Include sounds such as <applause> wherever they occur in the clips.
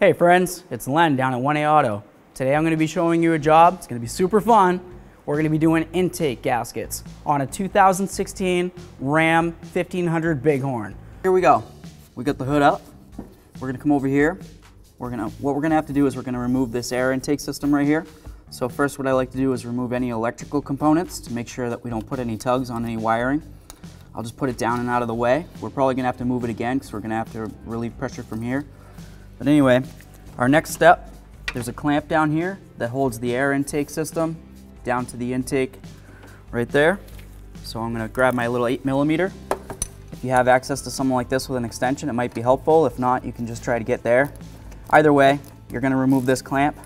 Hey friends, it's Len down at 1A Auto. Today I'm going to be showing you a job. It's going to be super fun. We're going to be doing intake gaskets on a 2016 Ram 1500 Bighorn. Here we go. We got the hood up. We're going to come over here. We're going to, what we're going to have to do is we're going to remove this air intake system right here. So first what I like to do is remove any electrical components to make sure that we don't put any tugs on any wiring. I'll just put it down and out of the way. We're probably gonna have to move it again because we're gonna have to relieve pressure from here. But anyway, our next step, there's a clamp down here that holds the air intake system down to the intake right there. So I'm gonna grab my little eight millimeter. If you have access to something like this with an extension, it might be helpful. If not, you can just try to get there. Either way, you're gonna remove this clamp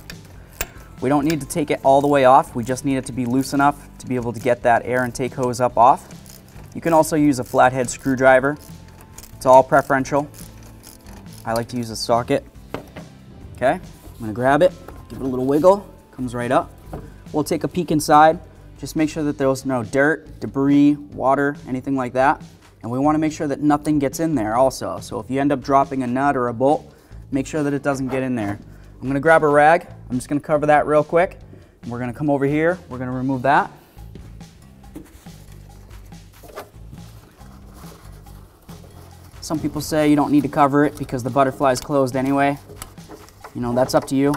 we don't need to take it all the way off, we just need it to be loose enough to be able to get that air intake hose up off. You can also use a flathead screwdriver. It's all preferential. I like to use a socket. Okay, I'm gonna grab it, give it a little wiggle, comes right up. We'll take a peek inside, just make sure that there's no dirt, debris, water, anything like that. And we wanna make sure that nothing gets in there also. So if you end up dropping a nut or a bolt, make sure that it doesn't get in there. I'm gonna grab a rag. I'm just gonna cover that real quick. We're gonna come over here. We're gonna remove that. Some people say you don't need to cover it because the butterfly is closed anyway. You know, that's up to you.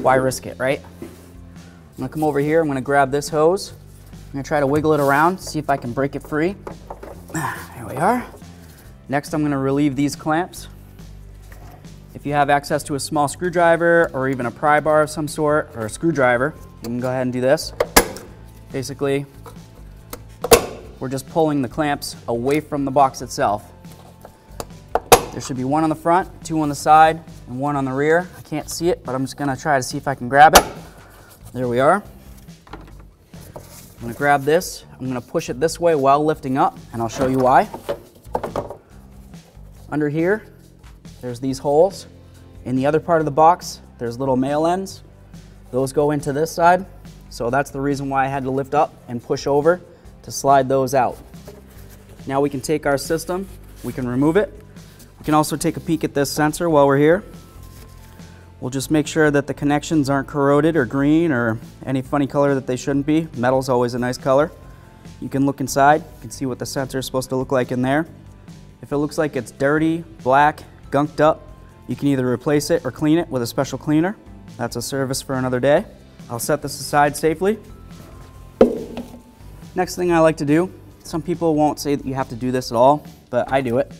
Why risk it, right? I'm gonna come over here. I'm gonna grab this hose. I'm gonna try to wiggle it around, see if I can break it free. <sighs> There we are. Next, I'm gonna relieve these clamps. If you have access to a small screwdriver or even a pry bar of some sort or a screwdriver, you can go ahead and do this. Basically, we're just pulling the clamps away from the box itself. There should be one on the front, two on the side, and one on the rear. I can't see it, but I'm just gonna try to see if I can grab it. There we are. I'm gonna grab this, I'm gonna push it this way while lifting up, and I'll show you why. Under here, there's these holes. In the other part of the box, there's little male ends. Those go into this side. So that's the reason why I had to lift up and push over to slide those out. Now we can take our system, we can remove it. We can also take a peek at this sensor while we're here. We'll just make sure that the connections aren't corroded or green or any funny color that they shouldn't be. Metal's always a nice color. You can look inside, you can see what the sensor is supposed to look like in there. If it looks like it's dirty, black, gunked up, you can either replace it or clean it with a special cleaner. That's a service for another day. I'll set this aside safely. Next thing I like to do, some people won't say that you have to do this at all, but I do it.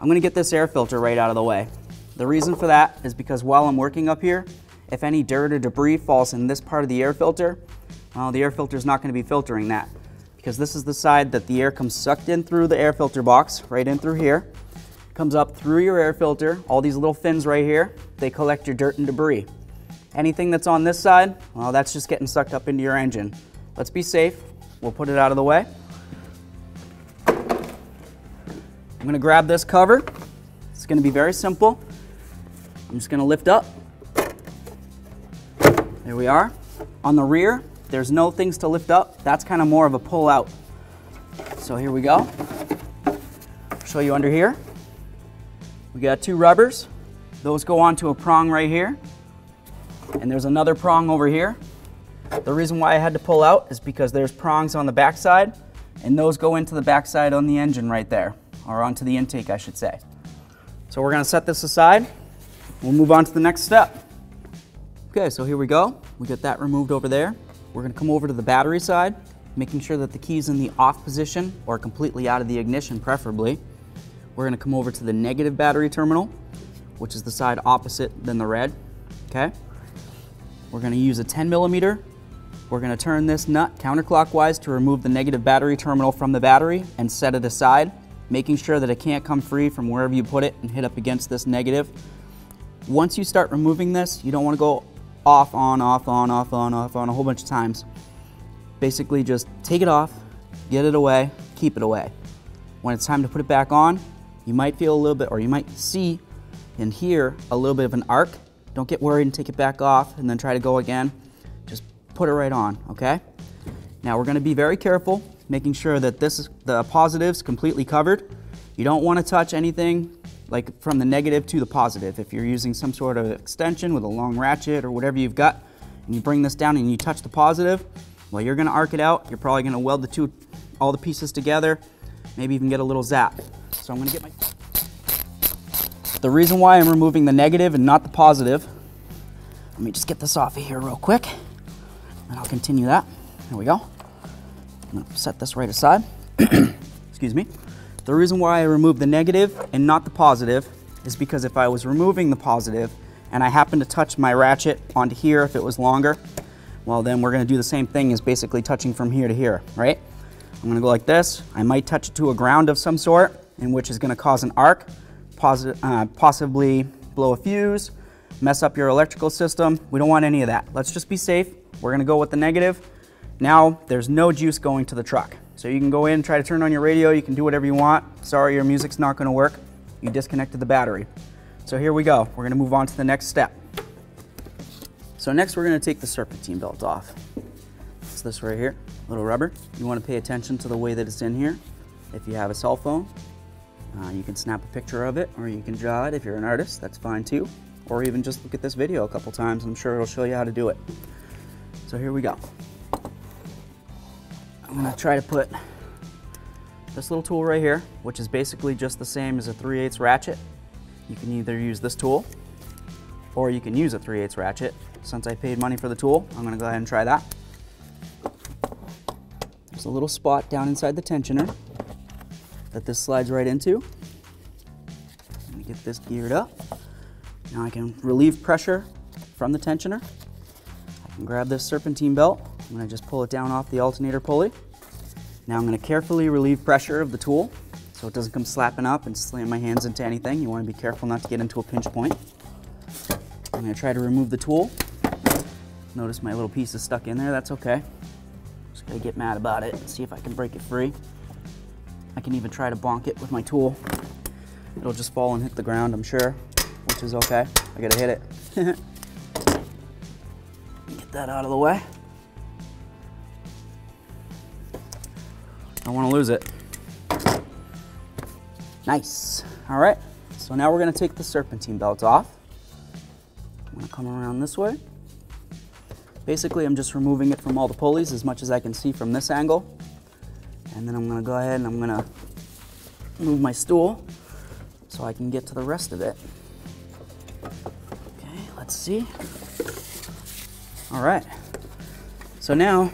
I'm gonna get this air filter right out of the way. The reason for that is because while I'm working up here, if any dirt or debris falls in this part of the air filter, well, the air filter is not gonna be filtering that because this is the side that the air comes sucked in through the air filter box, right in through here comes up through your air filter. All these little fins right here, they collect your dirt and debris. Anything that's on this side, well, that's just getting sucked up into your engine. Let's be safe. We'll put it out of the way. I'm gonna grab this cover. It's gonna be very simple. I'm just gonna lift up. There we are. On the rear, there's no things to lift up. That's kind of more of a pull out. So here we go. show you under here. We got two rubbers. Those go onto a prong right here. And there's another prong over here. The reason why I had to pull out is because there's prongs on the backside and those go into the backside on the engine right there, or onto the intake, I should say. So we're gonna set this aside. We'll move on to the next step. Okay, so here we go. We got that removed over there. We're gonna come over to the battery side, making sure that the key's in the off position or completely out of the ignition preferably. We're gonna come over to the negative battery terminal, which is the side opposite than the red, okay? We're gonna use a 10 millimeter. We're gonna turn this nut counterclockwise to remove the negative battery terminal from the battery and set it aside, making sure that it can't come free from wherever you put it and hit up against this negative. Once you start removing this, you don't wanna go off, on, off, on, off, on, off, on a whole bunch of times. Basically just take it off, get it away, keep it away. When it's time to put it back on, you might feel a little bit, or you might see and hear a little bit of an arc. Don't get worried and take it back off and then try to go again. Put it right on, okay? Now we're gonna be very careful, making sure that this is, the positive's completely covered. You don't wanna touch anything like from the negative to the positive. If you're using some sort of extension with a long ratchet or whatever you've got, and you bring this down and you touch the positive, well, you're gonna arc it out. You're probably gonna weld the two, all the pieces together, maybe even get a little zap. So I'm gonna get my, the reason why I'm removing the negative and not the positive, let me just get this off of here real quick, and I'll continue that. There we go. I'm gonna set this right aside. <clears throat> Excuse me. The reason why I removed the negative and not the positive is because if I was removing the positive and I happen to touch my ratchet onto here if it was longer, well then we're gonna do the same thing as basically touching from here to here, right? I'm gonna go like this. I might touch it to a ground of some sort, in which is gonna cause an arc, uh, possibly blow a fuse, mess up your electrical system. We don't want any of that. Let's just be safe. We're gonna go with the negative. Now, there's no juice going to the truck. So you can go in, try to turn on your radio, you can do whatever you want. Sorry, your music's not gonna work. You disconnected the battery. So here we go. We're gonna move on to the next step. So next we're gonna take the serpentine belt off. It's this right here, little rubber. You wanna pay attention to the way that it's in here. If you have a cell phone, uh, you can snap a picture of it or you can draw it if you're an artist, that's fine too. Or even just look at this video a couple times, I'm sure it'll show you how to do it. So here we go. I'm gonna try to put this little tool right here, which is basically just the same as a 3 8 ratchet. You can either use this tool or you can use a 3 8 ratchet. Since I paid money for the tool, I'm gonna go ahead and try that. There's a little spot down inside the tensioner that this slides right into. Let me get this geared up. Now I can relieve pressure from the tensioner. I can grab this serpentine belt I'm gonna just pull it down off the alternator pulley. Now I'm gonna carefully relieve pressure of the tool so it doesn't come slapping up and slam my hands into anything. You wanna be careful not to get into a pinch point. I'm gonna try to remove the tool. Notice my little piece is stuck in there, that's okay. Just gonna get mad about it and see if I can break it free. I can even try to bonk it with my tool. It'll just fall and hit the ground, I'm sure, which is okay. I gotta hit it. <laughs> Get that out of the way. I don't want to lose it. Nice. All right, so now we're gonna take the serpentine belt off. I'm gonna come around this way. Basically, I'm just removing it from all the pulleys as much as I can see from this angle. And then I'm gonna go ahead and I'm gonna move my stool so I can get to the rest of it. Let's see. All right, so now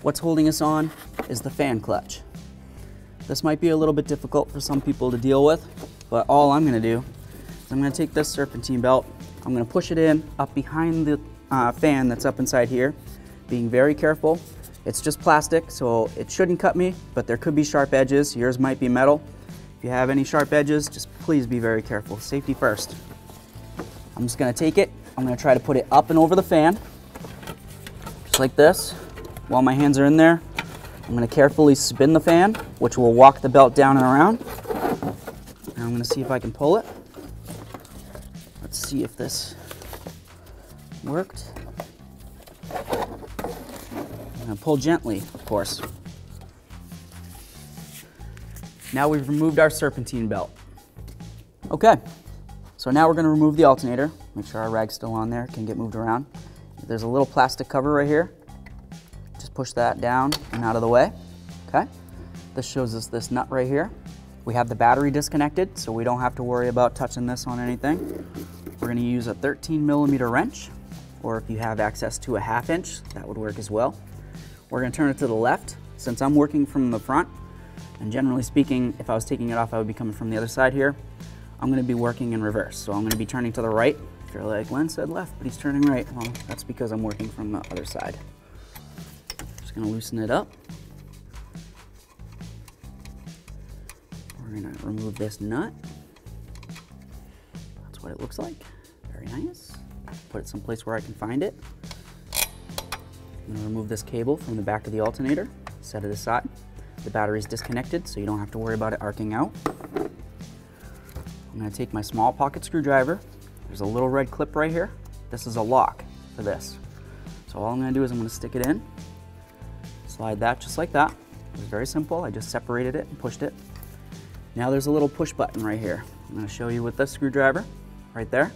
what's holding us on is the fan clutch. This might be a little bit difficult for some people to deal with, but all I'm gonna do is I'm gonna take this serpentine belt, I'm gonna push it in up behind the uh, fan that's up inside here, being very careful. It's just plastic, so it shouldn't cut me, but there could be sharp edges. Yours might be metal. If you have any sharp edges, just please be very careful. Safety first. I'm just gonna take it, I'm gonna try to put it up and over the fan, just like this. While my hands are in there, I'm to carefully spin the fan, which will walk the belt down and around. And I'm to see if I can pull it. Let's see if this worked. I'm to pull gently, of course. Now we've removed our serpentine belt. Okay, so now we're going to remove the alternator. Make sure our rag's still on there, can get moved around. There's a little plastic cover right here Just push that down and out of the way, okay? This shows us this nut right here. We have the battery disconnected, so we don't have to worry about touching this on anything. We're gonna use a 13 millimeter wrench, or if you have access to a half inch, that would work as well. We're gonna turn it to the left. Since I'm working from the front, and generally speaking, if I was taking it off, I would be coming from the other side here. I'm gonna be working in reverse. So I'm gonna be turning to the right. If you're like, Len said left, but he's turning right. Well, that's because I'm working from the other side Just gonna loosen it up. We're gonna remove this nut. That's what it looks like. Very nice. Put it someplace where I can find it. I'm gonna remove this cable from the back of the alternator, set it aside. The battery is disconnected, so you don't have to worry about it arcing out. I'm gonna take my small pocket screwdriver. There's a little red clip right here. This is a lock for this. So all I'm gonna do is I'm gonna stick it in, Slide that just like that. It was very simple. I just separated it and pushed it. Now there's a little push button right here. I'm to show you with this screwdriver right there.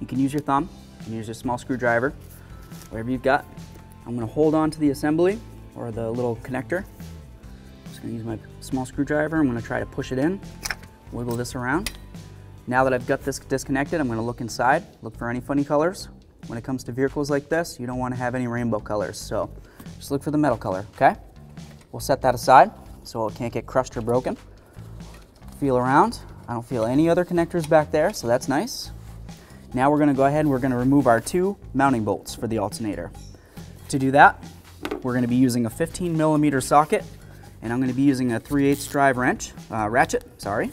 You can use your thumb, you can use your small screwdriver, whatever you've got. I'm to hold on to the assembly or the little connector. I'm just to use my small screwdriver. I'm to try to push it in, wiggle this around. Now that I've got this disconnected, I'm going to look inside, look for any funny colors. When it comes to vehicles like this, you don't want to have any rainbow colors, so just look for the metal color, okay? We'll set that aside so it can't get crushed or broken. Feel around. I don't feel any other connectors back there, so that's nice. Now we're gonna go ahead and we're gonna remove our two mounting bolts for the alternator. To do that, we're gonna be using a 15 millimeter socket, and I'm gonna be using a 3 8 drive wrench, uh, ratchet, sorry.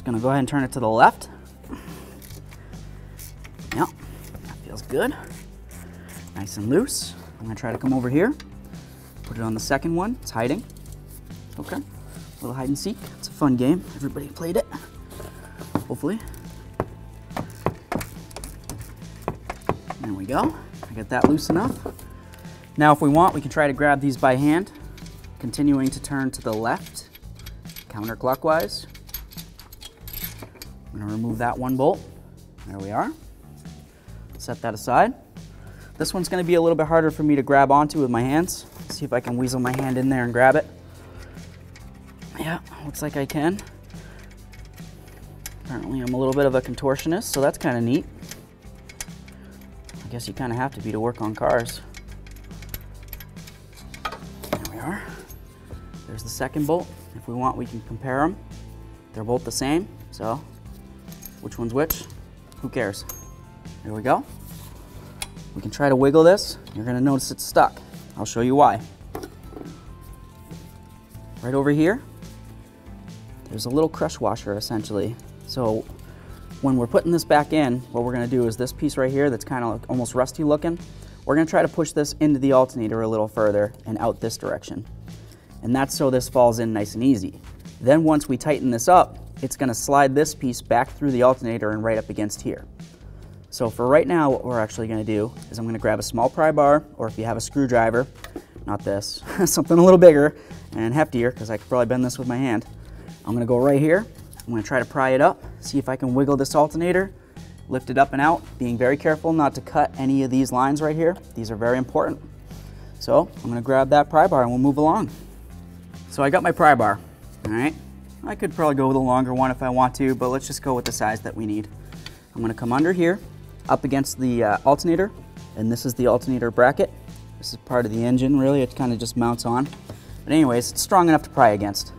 Just gonna go ahead and turn it to the left. Yep, that feels good. Nice and loose. I'm gonna try to come over here, put it on the second one, it's hiding. Okay, little hide and seek. It's a fun game. Everybody played it, hopefully. There we go. I got that loose enough. Now if we want, we can try to grab these by hand, continuing to turn to the left, counterclockwise. I'm gonna remove that one bolt. There we are. Set that aside. This one's gonna be a little bit harder for me to grab onto with my hands. see if I can weasel my hand in there and grab it. Yeah, looks like I can. Apparently I'm a little bit of a contortionist, so that's kind of neat. I guess you kind of have to be to work on cars. There we are. There's the second bolt. If we want, we can compare them. They're both the same, so which one's which? Who cares? There we go. We can try to wiggle this. You're gonna notice it's stuck. I'll show you why. Right over here, there's a little crush washer essentially. So when we're putting this back in, what we're gonna do is this piece right here that's kind of almost rusty looking, we're gonna try to push this into the alternator a little further and out this direction. And that's so this falls in nice and easy. Then once we tighten this up, it's gonna slide this piece back through the alternator and right up against here. So for right now, what we're actually gonna do is I'm gonna grab a small pry bar, or if you have a screwdriver, not this, <laughs> something a little bigger and heftier, because I could probably bend this with my hand. I'm gonna go right here, I'm gonna try to pry it up, see if I can wiggle this alternator, lift it up and out, being very careful not to cut any of these lines right here. These are very important. So I'm gonna grab that pry bar and we'll move along. So I got my pry bar, all right? I could probably go with a longer one if I want to, but let's just go with the size that we need. I'm gonna come under here, up against the uh, alternator, and this is the alternator bracket. This is part of the engine, really. It kind of just mounts on. But anyways, it's strong enough to pry against.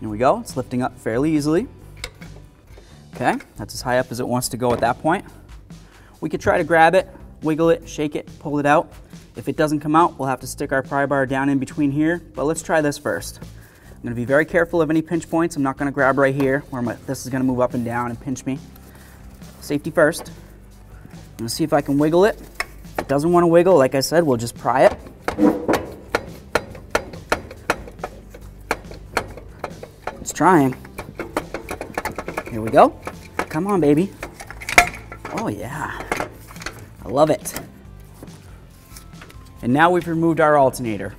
Here we go. It's lifting up fairly easily. Okay, that's as high up as it wants to go at that point. We could try to grab it, wiggle it, shake it, pull it out. If it doesn't come out, we'll have to stick our pry bar down in between here, but let's try this first. I'm gonna be very careful of any pinch points. I'm not gonna grab right here where my, this is gonna move up and down and pinch me. Safety first. I'm gonna see if I can wiggle it. If it doesn't wanna wiggle, like I said, we'll just pry it. It's trying. Here we go. Come on, baby. Oh yeah, I love it. And now we've removed our alternator.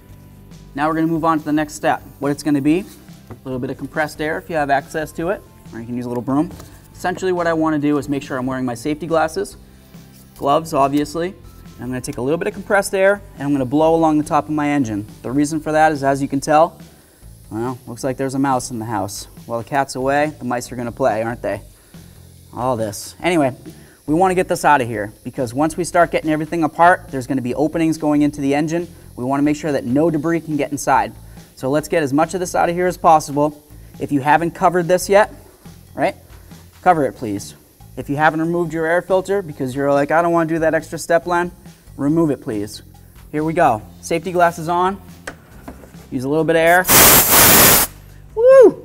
Now we're gonna move on to the next step. What it's gonna be, a little bit of compressed air if you have access to it, or you can use a little broom. Essentially what I wanna do is make sure I'm wearing my safety glasses, gloves obviously, and I'm gonna take a little bit of compressed air and I'm gonna blow along the top of my engine. The reason for that is as you can tell, well, looks like there's a mouse in the house. While the cat's away, the mice are gonna play, aren't they? All this. Anyway, we wanna get this out of here because once we start getting everything apart, there's gonna be openings going into the engine. We wanna make sure that no debris can get inside. So let's get as much of this out of here as possible. If you haven't covered this yet, right, cover it please. If you haven't removed your air filter because you're like, I don't wanna do that extra step, Len, remove it please. Here we go. Safety glasses on. Use a little bit of air. Woo!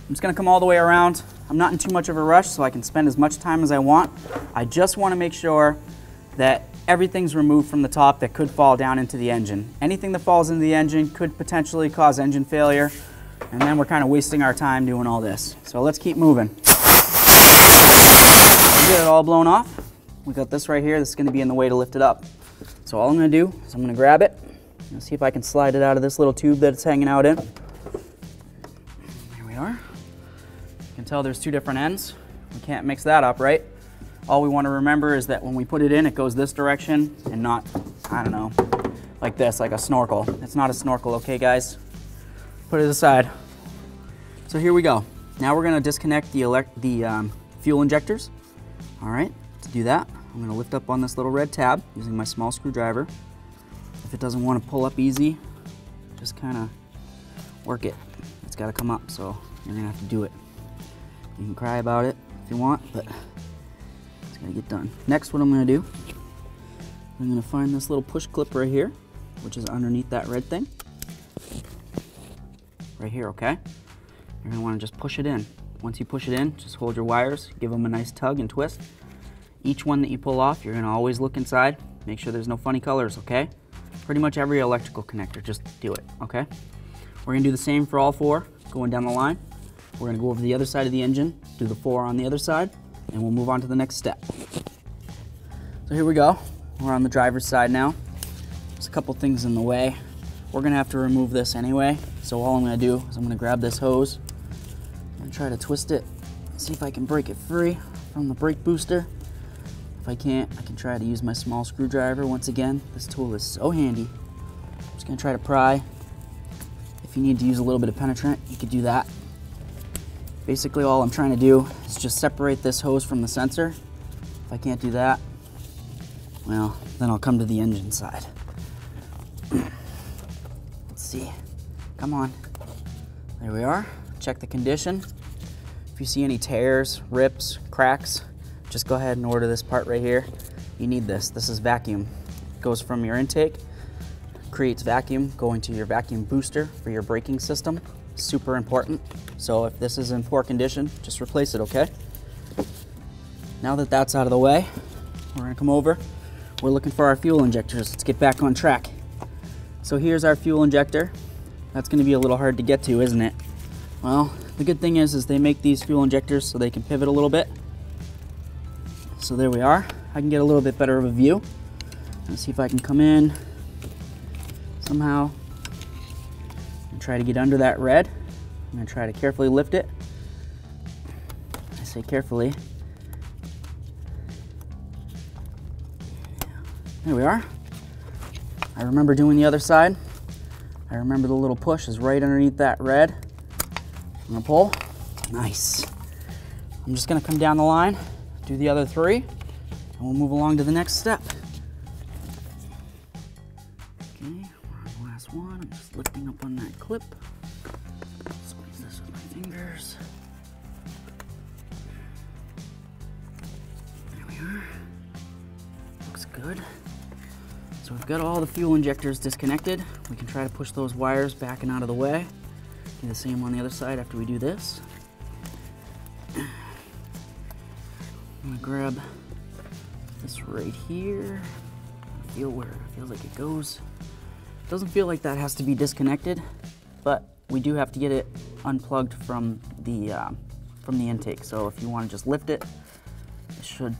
I'm just gonna come all the way around. I'm not in too much of a rush so I can spend as much time as I want. I just wanna make sure that everything's removed from the top that could fall down into the engine. Anything that falls into the engine could potentially cause engine failure and then we're kind of wasting our time doing all this. So let's keep moving. Get it all blown off. We got this right here. This is gonna be in the way to lift it up. So all I'm gonna do is I'm gonna grab it and see if I can slide it out of this little tube that it's hanging out in. There we are. Can tell there's two different ends. We can't mix that up, right? All we wanna remember is that when we put it in, it goes this direction and not, I don't know, like this, like a snorkel. It's not a snorkel, okay guys? Put it aside. So here we go. Now we're gonna disconnect the, elect the um, fuel injectors. All right, to do that, I'm gonna lift up on this little red tab using my small screwdriver. If it doesn't wanna pull up easy, just kinda work it. It's gotta come up, so you're gonna have to do it. You can cry about it if you want, but it's gonna get done. Next, what I'm gonna do, I'm gonna find this little push clip right here, which is underneath that red thing. Right here, okay? You're gonna wanna just push it in. Once you push it in, just hold your wires, give them a nice tug and twist. Each one that you pull off, you're gonna always look inside, make sure there's no funny colors, okay? Pretty much every electrical connector, just do it, okay? We're gonna do the same for all four, going down the line. We're gonna go over the other side of the engine, do the four on the other side, and we'll move on to the next step. So here we go. We're on the driver's side now. There's a couple things in the way. We're gonna have to remove this anyway. So all I'm gonna do is I'm gonna grab this hose and try to twist it, see if I can break it free from the brake booster. If I can't, I can try to use my small screwdriver. Once again, this tool is so handy. I'm just gonna try to pry. If you need to use a little bit of penetrant, you could do that. Basically all I'm trying to do is just separate this hose from the sensor. If I can't do that, well, then I'll come to the engine side. <clears throat> Let's see. Come on. There we are. Check the condition. If you see any tears, rips, cracks, just go ahead and order this part right here. You need this. This is vacuum. It goes from your intake, creates vacuum going to your vacuum booster for your braking system. Super important. So if this is in poor condition, just replace it, okay? Now that that's out of the way, we're gonna come over. We're looking for our fuel injectors. Let's get back on track. So here's our fuel injector. That's gonna be a little hard to get to, isn't it? Well, the good thing is, is they make these fuel injectors so they can pivot a little bit. So there we are. I can get a little bit better of a view. Let's see if I can come in somehow and try to get under that red. I'm gonna try to carefully lift it. I say carefully. There we are. I remember doing the other side. I remember the little push is right underneath that red. I'm gonna pull. Nice. I'm just gonna come down the line, do the other three, and we'll move along to the next step. Clip. Squeeze this with my fingers. There we are. Looks good. So we've got all the fuel injectors disconnected. We can try to push those wires back and out of the way. Do the same on the other side after we do this. I'm gonna grab this right here. Feel where it feels like it goes. Doesn't feel like that has to be disconnected, but we do have to get it unplugged from the uh, from the intake. So if you want to just lift it, it should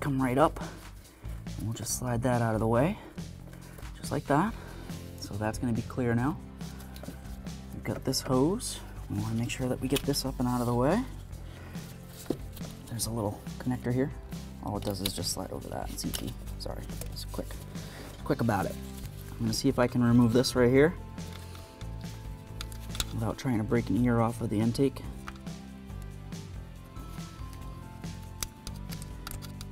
come right up. And we'll just slide that out of the way, just like that. So that's gonna be clear now. We've got this hose. We wanna make sure that we get this up and out of the way. There's a little connector here. All it does is just slide over that. It's easy. Sorry, it's quick. Quick about it. I'm gonna see if I can remove this right here without trying to break an ear off of the intake.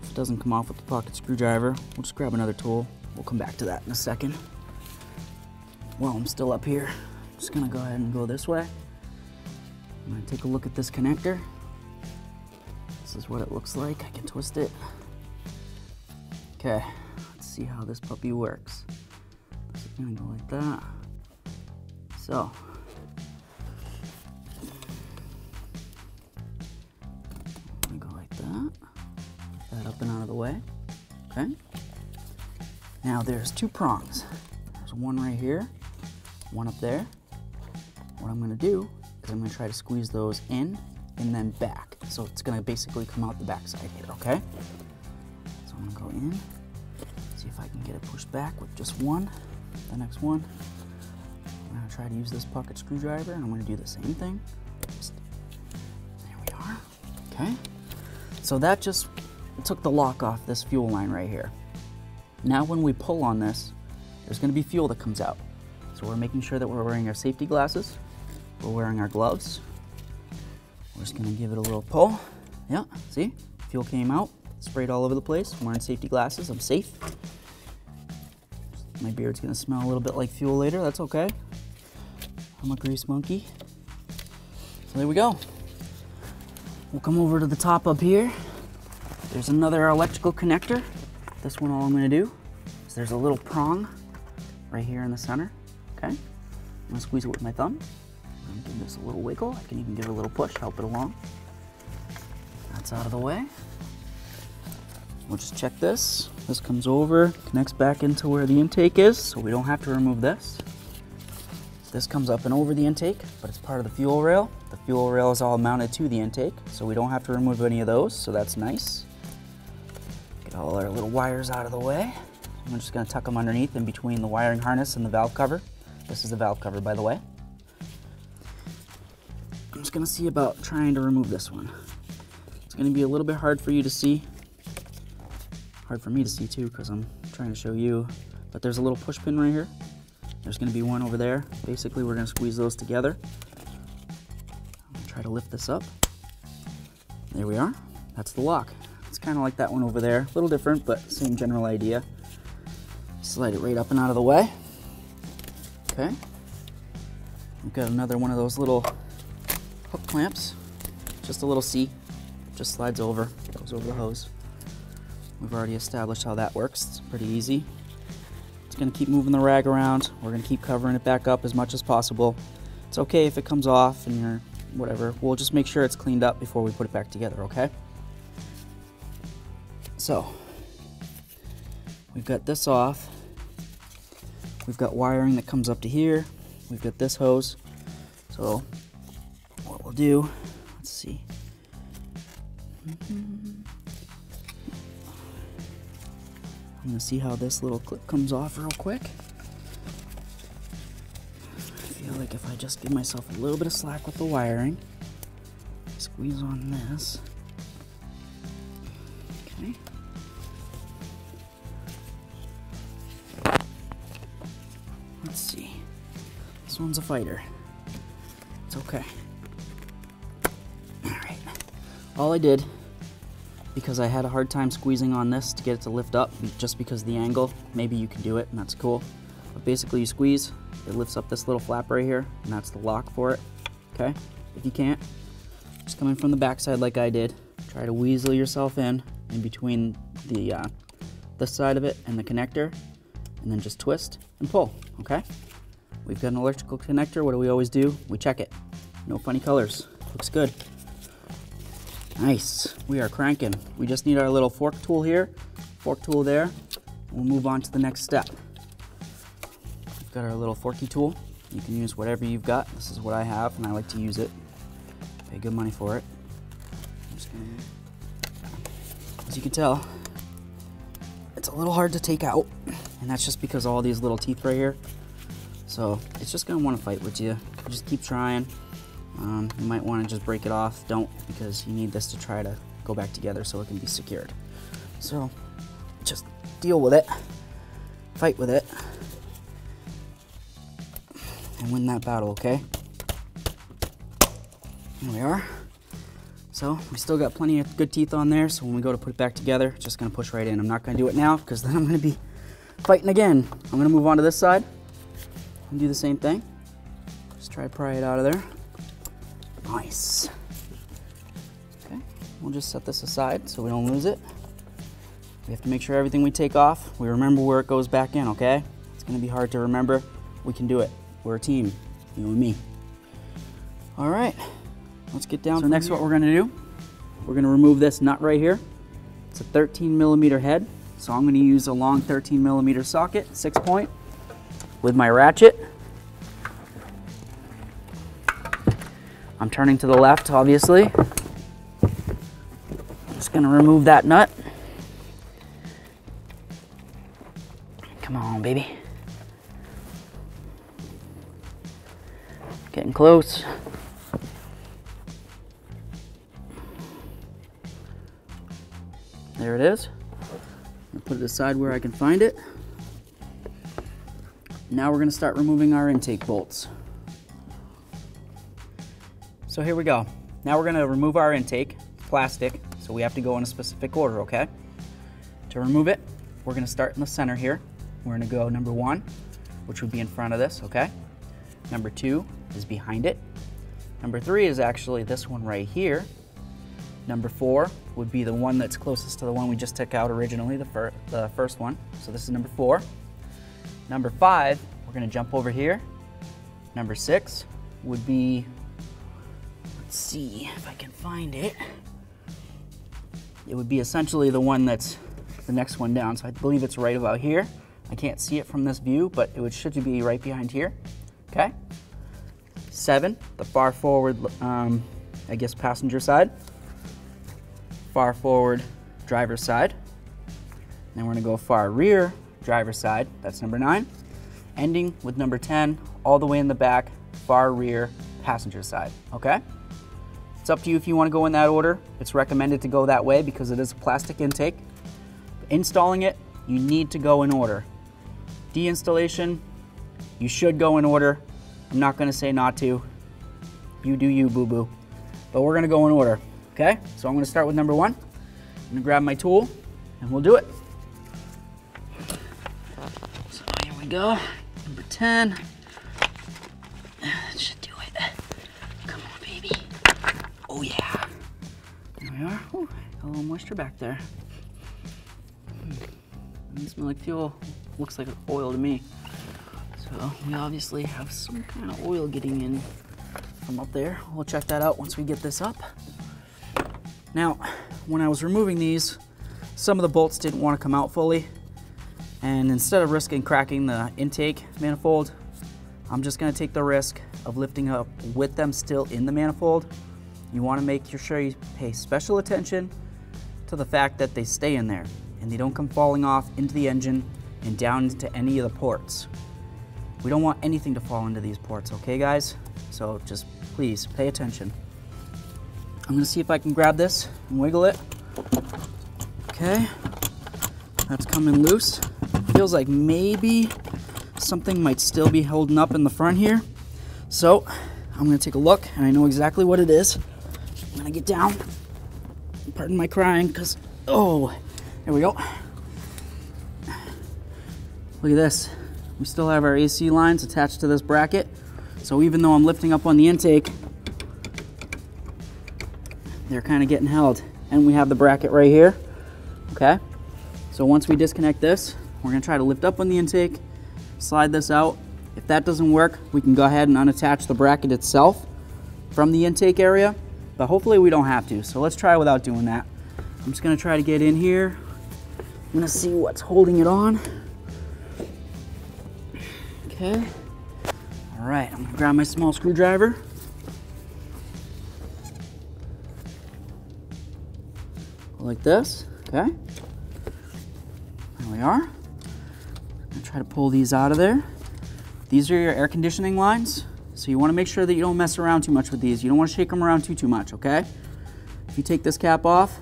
If it doesn't come off with the pocket screwdriver, we'll just grab another tool. We'll come back to that in a second. While I'm still up here, I'm just gonna go ahead and go this way. I'm gonna take a look at this connector. This is what it looks like. I can twist it. Okay, let's see how this puppy works. Is gonna go like that. So, up and out of the way. Okay. Now there's two prongs. There's one right here, one up there. What I'm gonna do is I'm gonna try to squeeze those in and then back. So it's gonna basically come out the back side here, okay? So I'm gonna go in, see if I can get it pushed back with just one. The next one, I'm gonna try to use this pocket screwdriver and I'm gonna do the same thing. Just, there we are, okay. So that just took the lock off this fuel line right here. Now when we pull on this, there's gonna be fuel that comes out. So we're making sure that we're wearing our safety glasses, we're wearing our gloves. We're just gonna give it a little pull. Yeah, see? Fuel came out, sprayed all over the place. I'm wearing safety glasses, I'm safe. My beard's gonna smell a little bit like fuel later, that's okay. I'm a grease monkey. So there we go. We'll come over to the top up here. There's another electrical connector. This one all I'm gonna do is there's a little prong right here in the center, okay? I'm gonna squeeze it with my thumb. give this a little wiggle. I can even give it a little push, help it along. That's out of the way. We'll just check this. This comes over, connects back into where the intake is, so we don't have to remove this. This comes up and over the intake, but it's part of the fuel rail. The fuel rail is all mounted to the intake, so we don't have to remove any of those, so that's nice. All our little wires out of the way. I'm just gonna tuck them underneath in between the wiring harness and the valve cover. This is the valve cover, by the way. I'm just gonna see about trying to remove this one. It's gonna be a little bit hard for you to see Hard for me to see too because I'm trying to show you. But there's a little push pin right here. There's going to be one over there. Basically, we're going to squeeze those together. try to lift this up. There we are. That's the lock. It's kind of like that one over there. A little different, but same general idea. Slide it right up and out of the way. Okay. We've got another one of those little hook clamps. Just a little C. Just slides over, goes over the hose. We've already established how that works. It's pretty easy. It's to keep moving the rag around. We're to keep covering it back up as much as possible. It's okay if it comes off and you're whatever. We'll just make sure it's cleaned up before we put it back together, okay? So, we've got this off. We've got wiring that comes up to here. We've got this hose. So, what we'll do, let's see. I'm gonna see how this little clip comes off real quick. I feel like if I just give myself a little bit of slack with the wiring, squeeze on this. One's a fighter. It's okay. Alright. All I did because I had a hard time squeezing on this to get it to lift up just because the angle. Maybe you can do it and that's cool. But basically you squeeze, it lifts up this little flap right here and that's the lock for it. Okay, if you can't, just come in from the backside like I did. Try to weasel yourself in, in between the uh, this side of it and the connector and then just twist and pull, okay? We've got an electrical connector. What do we always do? We check it. No funny colors. Looks good. Nice, we are cranking. We just need our little fork tool here, fork tool there. We'll move on to the next step. We've got our little forky tool. You can use whatever you've got. This is what I have and I like to use it. Pay good money for it. As you can tell, it's a little hard to take out and that's just because all these little teeth right here. So it's just gonna wanna fight with you. Just keep trying. Um, you might want to just break it off. Don't, because you need this to try to go back together so it can be secured. So, just deal with it, fight with it, and win that battle, okay? Here we are. So, we still got plenty of good teeth on there, so when we go to put it back together, just gonna push right in. I'm not gonna do it now, because then I'm gonna be fighting again. I'm gonna move on to this side and do the same thing. Just try to pry it out of there. Nice. Okay, we'll just set this aside so we don't lose it. We have to make sure everything we take off, we remember where it goes back in, okay? It's gonna be hard to remember. We can do it. We're a team, you and me. All right, let's get down. So next here. what we're gonna do, we're gonna remove this nut right here. It's a 13 millimeter head. So I'm gonna use a long 13 millimeter socket, six point, with my ratchet. I'm turning to the left, obviously. I'm just gonna remove that nut. Come on, baby. Getting close. There it is. I'll put it aside where I can find it. Now we're gonna start removing our intake bolts. So here we go. Now we're gonna remove our intake, plastic, so we have to go in a specific order, okay? To remove it, we're gonna start in the center here. We're gonna go number one, which would be in front of this, okay? Number two is behind it. Number three is actually this one right here. Number four would be the one that's closest to the one we just took out originally, the, fir the first one. So this is number four. Number five, we're gonna jump over here. Number six would be, let's see if I can find it. It would be essentially the one that's the next one down. So I believe it's right about here. I can't see it from this view, but it would, should be right behind here, okay? Seven, the far forward, um, I guess passenger side far forward driver's side. Then we're gonna go far rear driver's side, that's number nine. Ending with number 10, all the way in the back, far rear passenger side, okay? It's up to you if you wanna go in that order. It's recommended to go that way because it is a plastic intake. Installing it, you need to go in order. Deinstallation, you should go in order. I'm not gonna say not to. You do you, boo-boo. But we're gonna go in order. Okay, so I'm gonna start with number one. I'm gonna grab my tool and we'll do it. Go, number 10. That should do it. Come on, baby. Oh yeah. There we are. Ooh, a little moisture back there. Hmm. Doesn't smell like fuel. Looks like oil to me. So we obviously have some kind of oil getting in from up there. We'll check that out once we get this up. Now, when I was removing these, some of the bolts didn't want to come out fully. And instead of risking cracking the intake manifold, I'm just going to take the risk of lifting up with them still in the manifold. You want to make sure you pay special attention to the fact that they stay in there and they don't come falling off into the engine and down into any of the ports. We don't want anything to fall into these ports, okay guys? So just please pay attention. I'm gonna see if I can grab this and wiggle it. Okay, that's coming loose. Feels like maybe something might still be holding up in the front here. So I'm gonna take a look and I know exactly what it is. I'm gonna get down. Pardon my crying, cause, oh, there we go. Look at this. We still have our AC lines attached to this bracket. So even though I'm lifting up on the intake, they're kind of getting held. And we have the bracket right here, okay? So once we disconnect this, we're gonna try to lift up on the intake, slide this out. If that doesn't work, we can go ahead and unattach the bracket itself from the intake area, but hopefully we don't have to. So let's try without doing that. I'm just gonna try to get in here. I'm gonna see what's holding it on. Okay. All right, I'm gonna grab my small screwdriver. like this, okay? There we are. Try to pull these out of there. These are your air conditioning lines, so you wanna make sure that you don't mess around too much with these. You don't wanna shake them around too, too much, okay? If you take this cap off,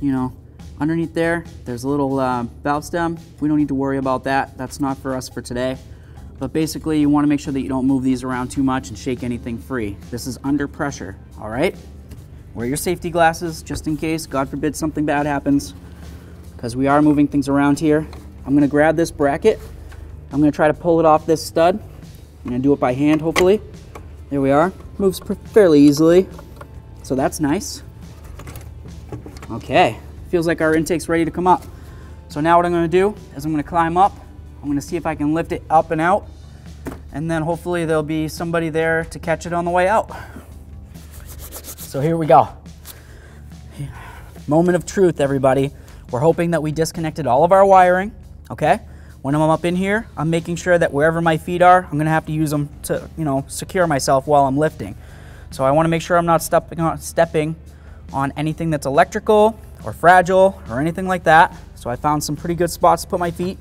you know, underneath there, there's a little uh, valve stem. We don't need to worry about that. That's not for us for today. But basically, you wanna make sure that you don't move these around too much and shake anything free. This is under pressure, all right? Wear your safety glasses just in case, God forbid something bad happens, because we are moving things around here. I'm gonna grab this bracket. I'm gonna try to pull it off this stud. I'm gonna do it by hand, hopefully. There we are. Moves fairly easily, so that's nice. Okay, feels like our intake's ready to come up. So now what I'm gonna do is I'm gonna climb up. I'm gonna see if I can lift it up and out, and then hopefully there'll be somebody there to catch it on the way out. So here we go. Moment of truth, everybody. We're hoping that we disconnected all of our wiring, okay? When I'm up in here, I'm making sure that wherever my feet are, I'm gonna have to use them to, you know, secure myself while I'm lifting. So I wanna make sure I'm not stepping on, stepping on anything that's electrical or fragile or anything like that. So I found some pretty good spots to put my feet.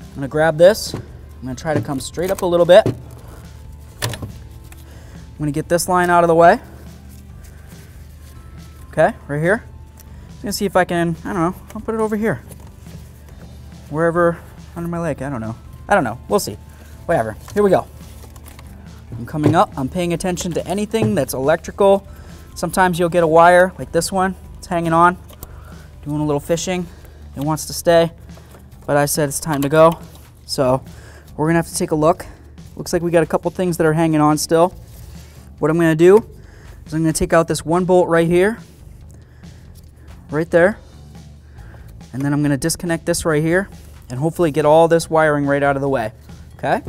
I'm gonna grab this. I'm gonna try to come straight up a little bit. I'm gonna get this line out of the way. Okay, right here. I'm gonna see if I can, I don't know, I'll put it over here. Wherever under my leg, I don't know. I don't know, we'll see. Whatever, here we go. I'm coming up, I'm paying attention to anything that's electrical. Sometimes you'll get a wire like this one, it's hanging on, doing a little fishing. It wants to stay, but I said it's time to go. So we're gonna have to take a look. Looks like we got a couple things that are hanging on still. What I'm gonna do is I'm gonna take out this one bolt right here, right there, and then I'm gonna disconnect this right here and hopefully get all this wiring right out of the way, okay?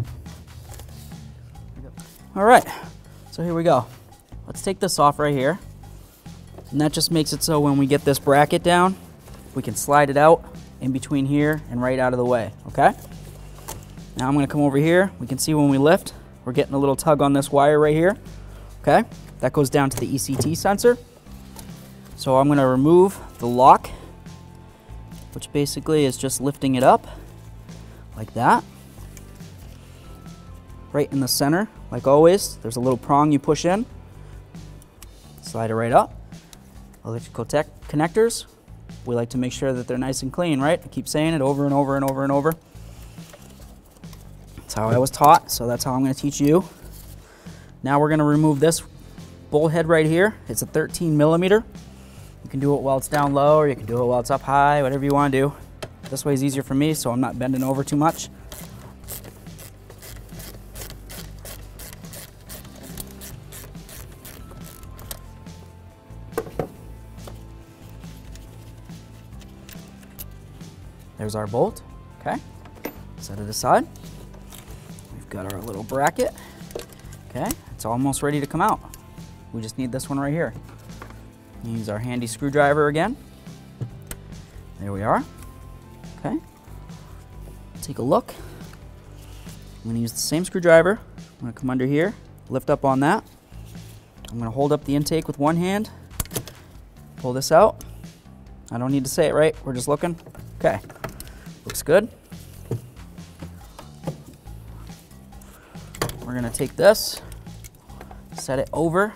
All right, so here we go. Let's take this off right here. And that just makes it so when we get this bracket down, we can slide it out in between here and right out of the way, okay? Now I'm gonna come over here. We can see when we lift, we're getting a little tug on this wire right here, okay? That goes down to the ECT sensor. So I'm gonna remove the lock, which basically is just lifting it up like that. Right in the center, like always, there's a little prong you push in. Slide it right up. Electrical tech connectors, we like to make sure that they're nice and clean, right? I keep saying it over and over and over and over. That's how I was taught, so that's how I'm gonna teach you. Now we're gonna remove this bolt head right here. It's a 13 millimeter. You can do it while it's down low or you can do it while it's up high, whatever you wanna do. This way is easier for me so I'm not bending over too much. There's our bolt, okay? Set it aside. We've got our little bracket, okay? It's almost ready to come out. We just need this one right here. Use our handy screwdriver again. There we are, okay? Take a look. I'm gonna use the same screwdriver. I'm gonna come under here, lift up on that. I'm gonna hold up the intake with one hand, pull this out. I don't need to say it right, we're just looking. Okay. Looks good. We're gonna take this, set it over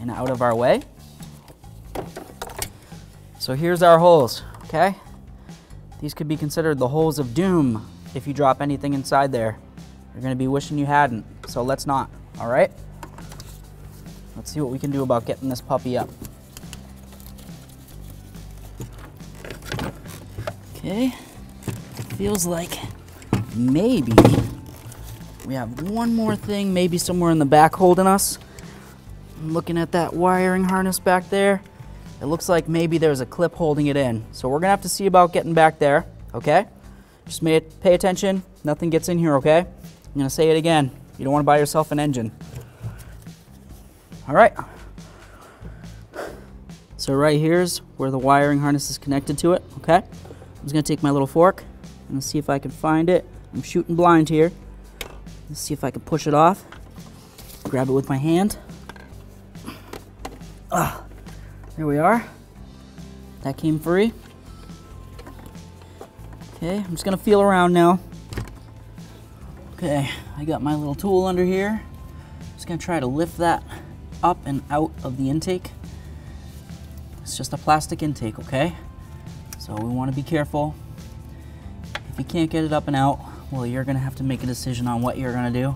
and out of our way. So here's our holes, okay? These could be considered the holes of doom if you drop anything inside there. You're gonna be wishing you hadn't, so let's not, all right? Let's see what we can do about getting this puppy up. Okay feels like maybe we have one more thing, maybe somewhere in the back holding us. I'm looking at that wiring harness back there. It looks like maybe there's a clip holding it in. So we're gonna have to see about getting back there, okay? Just pay attention, nothing gets in here, okay? I'm gonna say it again. You don't wanna buy yourself an engine. All right. So right here's where the wiring harness is connected to it, okay? I'm just gonna take my little fork, Let's see if I can find it. I'm shooting blind here. Let's see if I can push it off. Grab it with my hand. Ah, there we are. That came free. Okay, I'm just gonna feel around now. Okay, I got my little tool under here. Just gonna try to lift that up and out of the intake. It's just a plastic intake, okay? So we wanna be careful. If you can't get it up and out, well, you're gonna have to make a decision on what you're gonna do.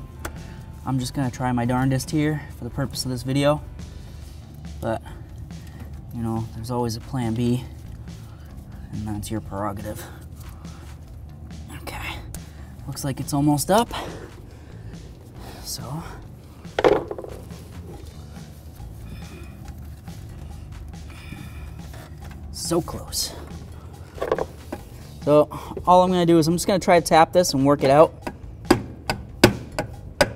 I'm just gonna try my darndest here for the purpose of this video. But, you know, there's always a plan B, and that's your prerogative. Okay, looks like it's almost up. So, so close. So all I'm gonna do is I'm just gonna try to tap this and work it out. There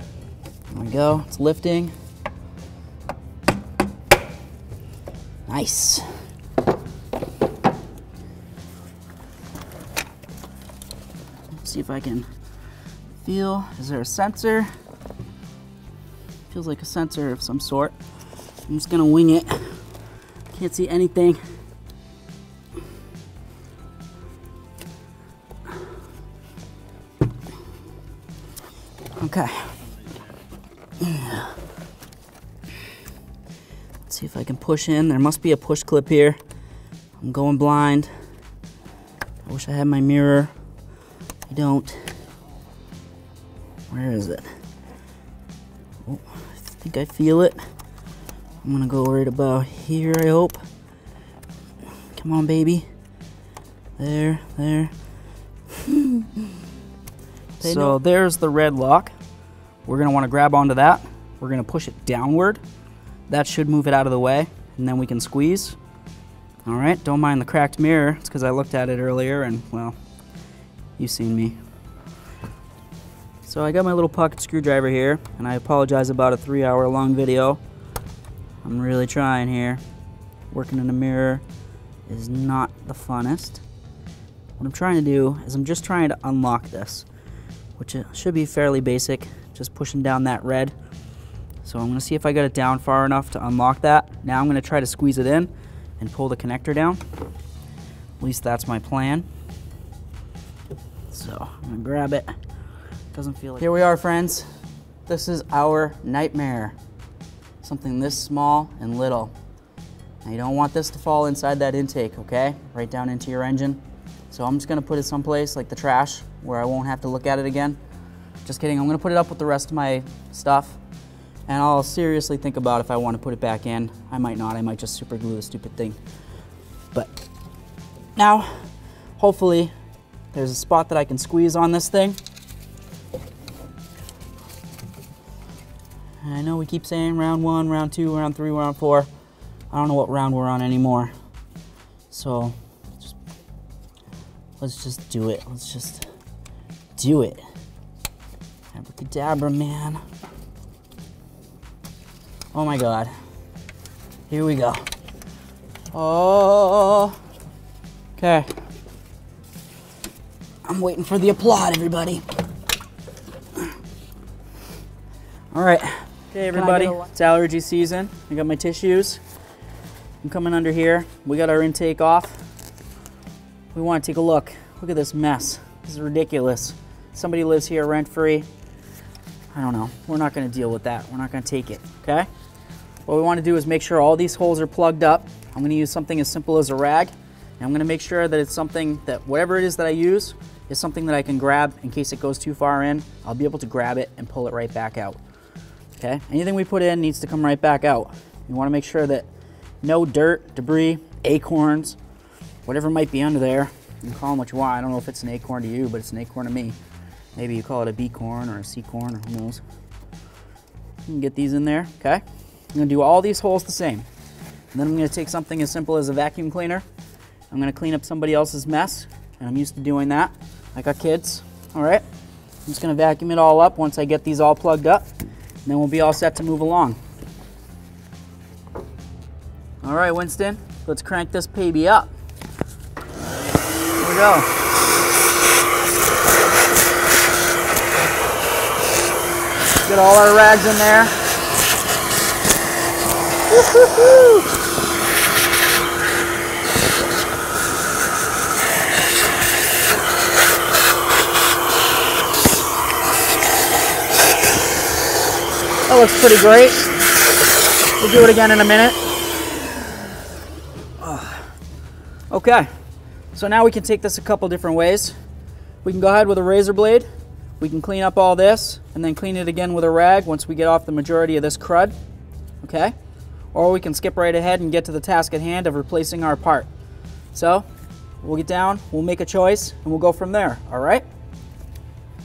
we go, it's lifting. Nice. Let's see if I can feel, is there a sensor? Feels like a sensor of some sort. I'm just gonna wing it. Can't see anything. Okay. I can push in. There must be a push clip here. I'm going blind. I wish I had my mirror. I don't. Where is it? Oh, I think I feel it. I'm gonna go right about here, I hope. Come on, baby. There, there. <laughs> so there's the red lock. We're gonna wanna grab onto that. We're gonna push it downward. That should move it out of the way, and then we can squeeze. All right, don't mind the cracked mirror. It's because I looked at it earlier and, well, you've seen me. So I got my little pocket screwdriver here, and I apologize about a three hour long video. I'm really trying here. Working in a mirror is not the funnest. What I'm trying to do is I'm just trying to unlock this, which uh, should be fairly basic, just pushing down that red. So I'm gonna see if I got it down far enough to unlock that. Now I'm gonna try to squeeze it in and pull the connector down. At least that's my plan. So I'm gonna grab it. Doesn't feel like Here we are, friends. This is our nightmare. Something this small and little. Now you don't want this to fall inside that intake, okay? Right down into your engine. So I'm just gonna put it someplace like the trash where I won't have to look at it again. Just kidding, I'm gonna put it up with the rest of my stuff and I'll seriously think about if I want to put it back in. I might not, I might just super glue the stupid thing. But now, hopefully, there's a spot that I can squeeze on this thing. I know we keep saying round one, round two, round three, round four. I don't know what round we're on anymore. So, just, let's just do it. Let's just do it. Abracadabra, man. Oh my God. Here we go. Oh. Okay. I'm waiting for the applaud, everybody. All right. Okay, everybody. It's allergy season. I got my tissues. I'm coming under here. We got our intake off. We want to take a look. Look at this mess. This is ridiculous. Somebody lives here rent free. I don't know. We're not going to deal with that. We're not going to take it, okay? What we want to do is make sure all these holes are plugged up. I'm going to use something as simple as a rag. And I'm going to make sure that it's something that whatever it is that I use is something that I can grab in case it goes too far in. I'll be able to grab it and pull it right back out. Okay, anything we put in needs to come right back out. You want to make sure that no dirt, debris, acorns, whatever might be under there. You can call them what you want. I don't know if it's an acorn to you, but it's an acorn to me. Maybe you call it a B corn or a C corn or who knows. You can get these in there, okay? I'm gonna do all these holes the same. And then I'm gonna take something as simple as a vacuum cleaner. I'm gonna clean up somebody else's mess, and I'm used to doing that. I got kids, all right? I'm just gonna vacuum it all up once I get these all plugged up, and then we'll be all set to move along. All right, Winston, let's crank this baby up. Here we go. Get all our rags in there. That looks pretty great. We'll do it again in a minute. Okay, so now we can take this a couple different ways. We can go ahead with a razor blade. We can clean up all this and then clean it again with a rag once we get off the majority of this crud. Okay? Or we can skip right ahead and get to the task at hand of replacing our part. So we'll get down, we'll make a choice, and we'll go from there, all right?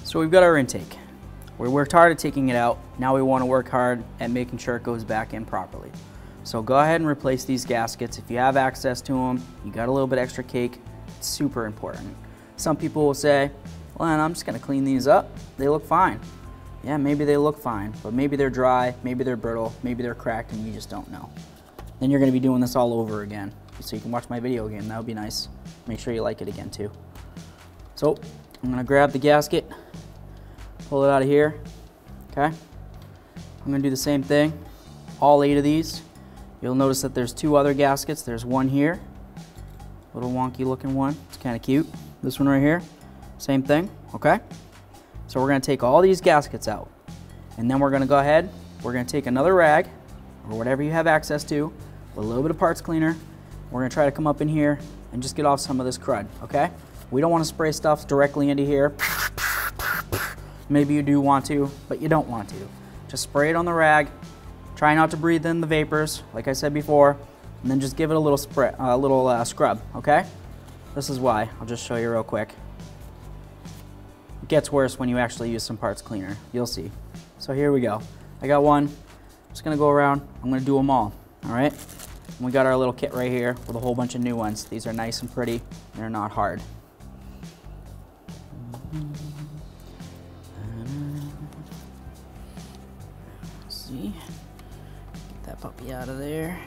So we've got our intake. We worked hard at taking it out. Now we want to work hard at making sure it goes back in properly. So go ahead and replace these gaskets. If you have access to them, you got a little bit extra cake, it's super important. Some people will say, well, I'm just gonna clean these up. They look fine yeah, maybe they look fine, but maybe they're dry, maybe they're brittle, maybe they're cracked and you just don't know. Then you're gonna be doing this all over again. So you can watch my video again, that would be nice. Make sure you like it again too. So I'm gonna grab the gasket, pull it out of here, okay? I'm gonna do the same thing, all eight of these. You'll notice that there's two other gaskets. There's one here, little wonky looking one. It's kind of cute. This one right here, same thing, okay? So we're gonna take all these gaskets out. And then we're gonna go ahead, we're gonna take another rag, or whatever you have access to, with a little bit of parts cleaner. We're gonna try to come up in here and just get off some of this crud, okay? We don't wanna spray stuff directly into here. Maybe you do want to, but you don't want to. Just spray it on the rag. Try not to breathe in the vapors, like I said before, and then just give it a little spray, a little uh, scrub, okay? This is why. I'll just show you real quick. Gets worse when you actually use some parts cleaner. You'll see. So here we go. I got one. I'm just gonna go around. I'm gonna do them all, all right? And we got our little kit right here with a whole bunch of new ones. These are nice and pretty. They're not hard. see. Get that puppy out of there.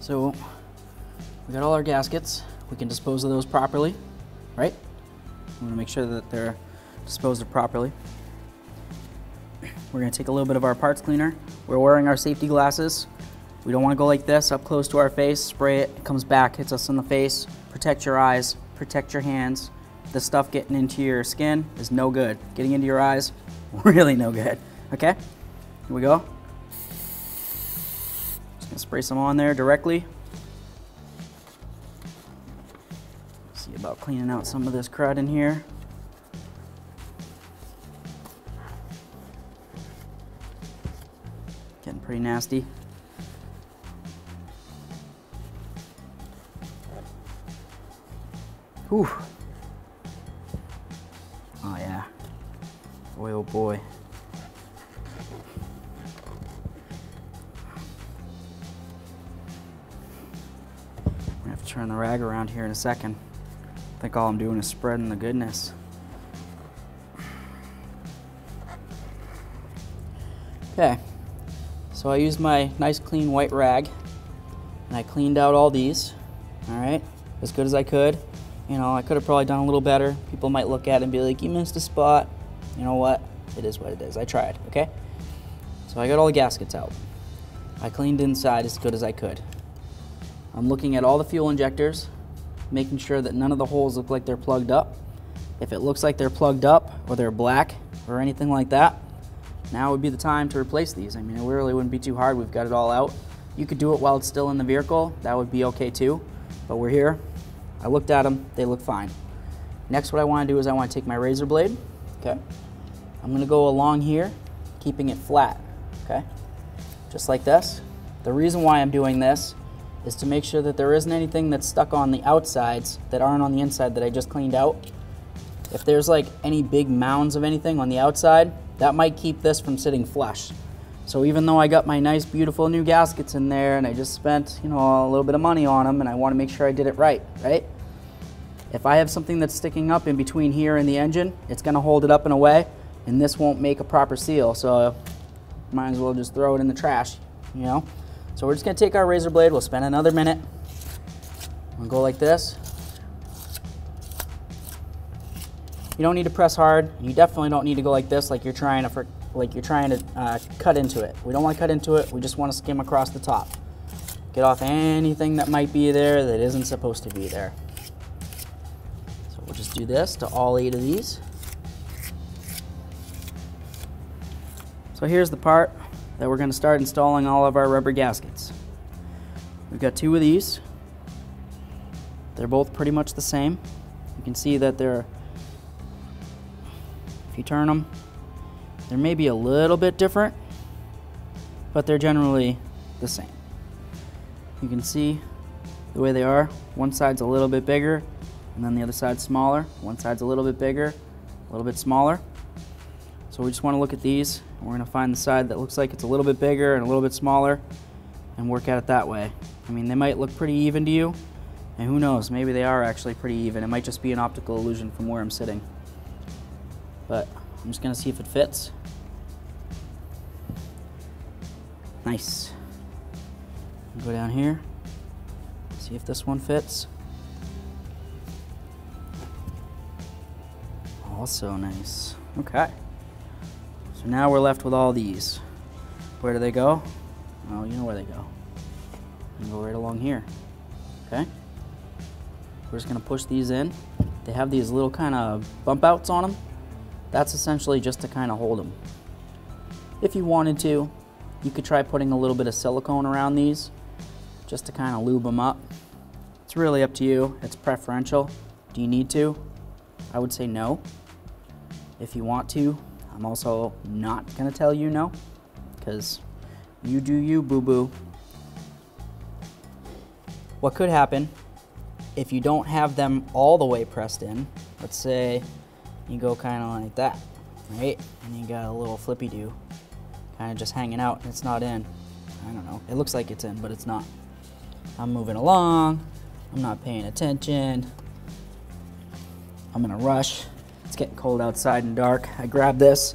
So we got all our gaskets. We can dispose of those properly, right? Want to make sure that they're disposed of properly. We're going to take a little bit of our parts cleaner. We're wearing our safety glasses. We don't want to go like this up close to our face, spray it, it comes back, hits us in the face. Protect your eyes, protect your hands. The stuff getting into your skin is no good. Getting into your eyes, <laughs> really no good. Okay, here we go. Just gonna spray some on there directly. About cleaning out some of this crud in here. Getting pretty nasty. Whew. Oh yeah. Boy oh boy. I'm gonna have to turn the rag around here in a second. I think all I'm doing is spreading the goodness. Okay, so I used my nice clean white rag and I cleaned out all these, all right, as good as I could. You know, I could have probably done a little better. People might look at it and be like, you missed a spot. You know what? It is what it is. I tried, okay? So I got all the gaskets out. I cleaned inside as good as I could. I'm looking at all the fuel injectors, making sure that none of the holes look like they're plugged up. If it looks like they're plugged up or they're black or anything like that, now would be the time to replace these. I mean, it really wouldn't be too hard. We've got it all out. You could do it while it's still in the vehicle. That would be okay too. But we're here. I looked at them. They look fine. Next, what I want to do is I want to take my razor blade. Okay. I'm going to go along here, keeping it flat. Okay. Just like this. The reason why I'm doing this is to make sure that there isn't anything that's stuck on the outsides that aren't on the inside that I just cleaned out. If there's like any big mounds of anything on the outside, that might keep this from sitting flush. So even though I got my nice beautiful new gaskets in there and I just spent, you know, a little bit of money on them and I want to make sure I did it right, right? If I have something that's sticking up in between here and the engine, it's going to hold it up in a way and this won't make a proper seal. So might as well just throw it in the trash, you know? So we're just gonna take our razor blade, we'll spend another minute. We'll go like this. You don't need to press hard. You definitely don't need to go like this, like you're trying to, like you're trying to uh, cut into it. We don't want to cut into it. We just want to skim across the top. Get off anything that might be there that isn't supposed to be there. So we'll just do this to all eight of these. So here's the part that we're going to start installing all of our rubber gaskets. We've got two of these. They're both pretty much the same. You can see that they're, if you turn them, they're maybe a little bit different, but they're generally the same. You can see the way they are. One side's a little bit bigger, and then the other side's smaller. One side's a little bit bigger, a little bit smaller. So we just want to look at these we're going to find the side that looks like it's a little bit bigger and a little bit smaller and work at it that way. I mean, they might look pretty even to you, and who knows, maybe they are actually pretty even. It might just be an optical illusion from where I'm sitting. But I'm just going to see if it fits. Nice. Go down here, see if this one fits. Also nice. Okay. So now we're left with all these. Where do they go? Oh, you know where they go. They go right along here. Okay? We're just gonna push these in. they have these little kind of bump outs on them. That's essentially just to kind of hold them. If you wanted to, you could try putting a little bit of silicone around these just to kind of lube them up. It's really up to you. It's preferential. Do you need to? I would say no. If you want to, I'm also not going to tell you no because you do you, boo-boo. What could happen if you don't have them all the way pressed in, let's say you go kind of like that, right? And you got a little flippy do kind of just hanging out and it's not in. I don't know. It looks like it's in, but it's not. I'm moving along. I'm not paying attention. I'm in a rush. It's getting cold outside and dark. I grab this.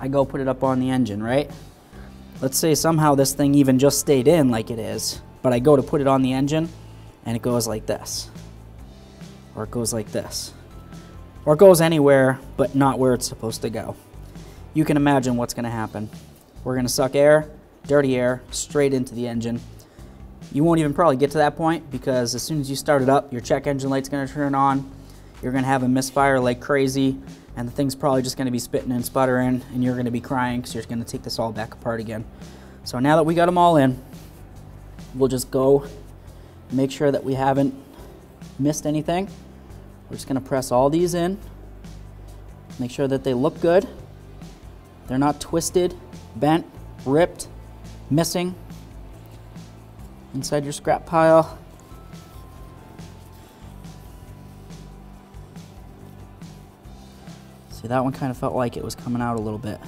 I go put it up on the engine, right? Let's say somehow this thing even just stayed in like it is, but I go to put it on the engine and it goes like this. Or it goes like this. Or it goes anywhere but not where it's supposed to go. You can imagine what's to happen. We're to suck air, dirty air, straight into the engine. You won't even probably get to that point because as soon as you start it up, your check engine light's to turn on. You're to have a misfire like crazy and the thing's probably just to be spitting and sputtering and you're to be crying because you're to take this all back apart again. So now that we got them all in, we'll just go make sure that we haven't missed anything. We're just to press all these in, make sure that they look good. They're not twisted, bent, ripped, missing inside your scrap pile. That one kind of felt like it was coming out a little bit.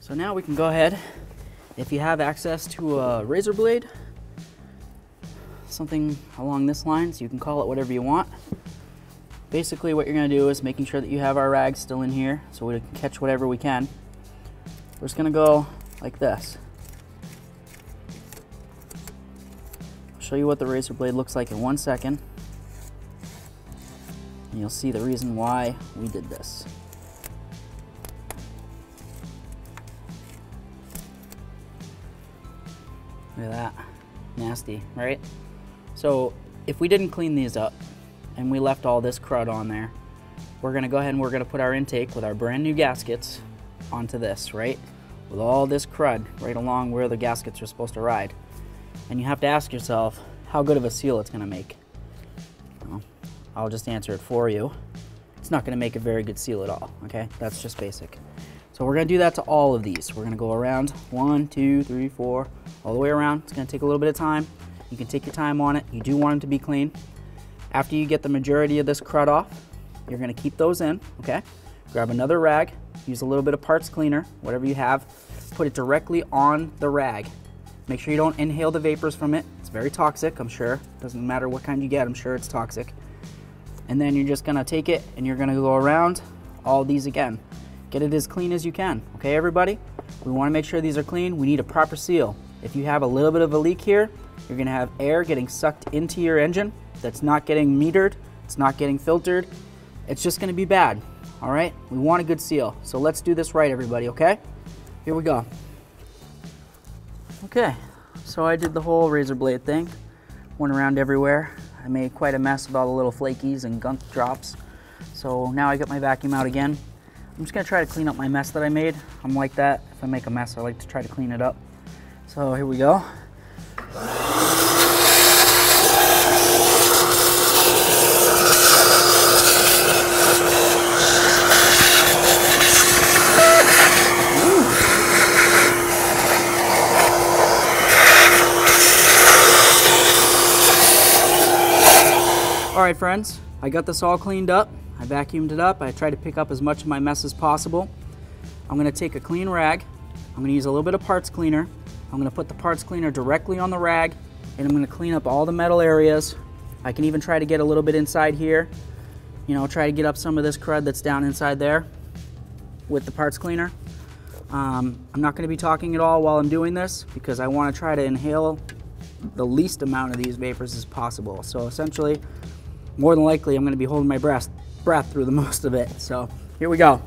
So now we can go ahead, if you have access to a razor blade, something along this line, so you can call it whatever you want. Basically what you're gonna do is making sure that you have our rags still in here so we can catch whatever we can. We're just gonna go like this. I'll show you what the razor blade looks like in one second. And you'll see the reason why we did this. Look at that. Nasty, right? So if we didn't clean these up, and we left all this crud on there. We're gonna go ahead and we're gonna put our intake with our brand new gaskets onto this, right? With all this crud right along where the gaskets are supposed to ride. And you have to ask yourself how good of a seal it's gonna make. Well, I'll just answer it for you. It's not gonna make a very good seal at all, okay? That's just basic. So we're gonna do that to all of these. We're gonna go around one, two, three, four, all the way around. It's gonna take a little bit of time. You can take your time on it. You do want them to be clean. After you get the majority of this crud off, you're gonna keep those in, okay? Grab another rag, use a little bit of parts cleaner, whatever you have, put it directly on the rag. Make sure you don't inhale the vapors from it. It's very toxic, I'm sure. Doesn't matter what kind you get, I'm sure it's toxic. And then you're just gonna take it and you're gonna go around all these again. Get it as clean as you can, okay everybody? We wanna make sure these are clean. We need a proper seal. If you have a little bit of a leak here, you're gonna have air getting sucked into your engine that's not getting metered, it's not getting filtered, it's just gonna be bad, all right? We want a good seal, so let's do this right, everybody, okay? Here we go. Okay, so I did the whole razor blade thing, went around everywhere. I made quite a mess of all the little flakies and gunk drops. So now I got my vacuum out again. I'm just gonna try to clean up my mess that I made. I'm like that. If I make a mess, I like to try to clean it up. So here we go. All right, friends, I got this all cleaned up. I vacuumed it up. I tried to pick up as much of my mess as possible. I'm gonna take a clean rag. I'm gonna use a little bit of parts cleaner. I'm gonna put the parts cleaner directly on the rag and I'm gonna clean up all the metal areas. I can even try to get a little bit inside here. You know, try to get up some of this crud that's down inside there with the parts cleaner. Um, I'm not gonna be talking at all while I'm doing this because I wanna try to inhale the least amount of these vapors as possible. So essentially, more than likely, I'm gonna be holding my breath, breath through the <laughs> most of it. So here we go.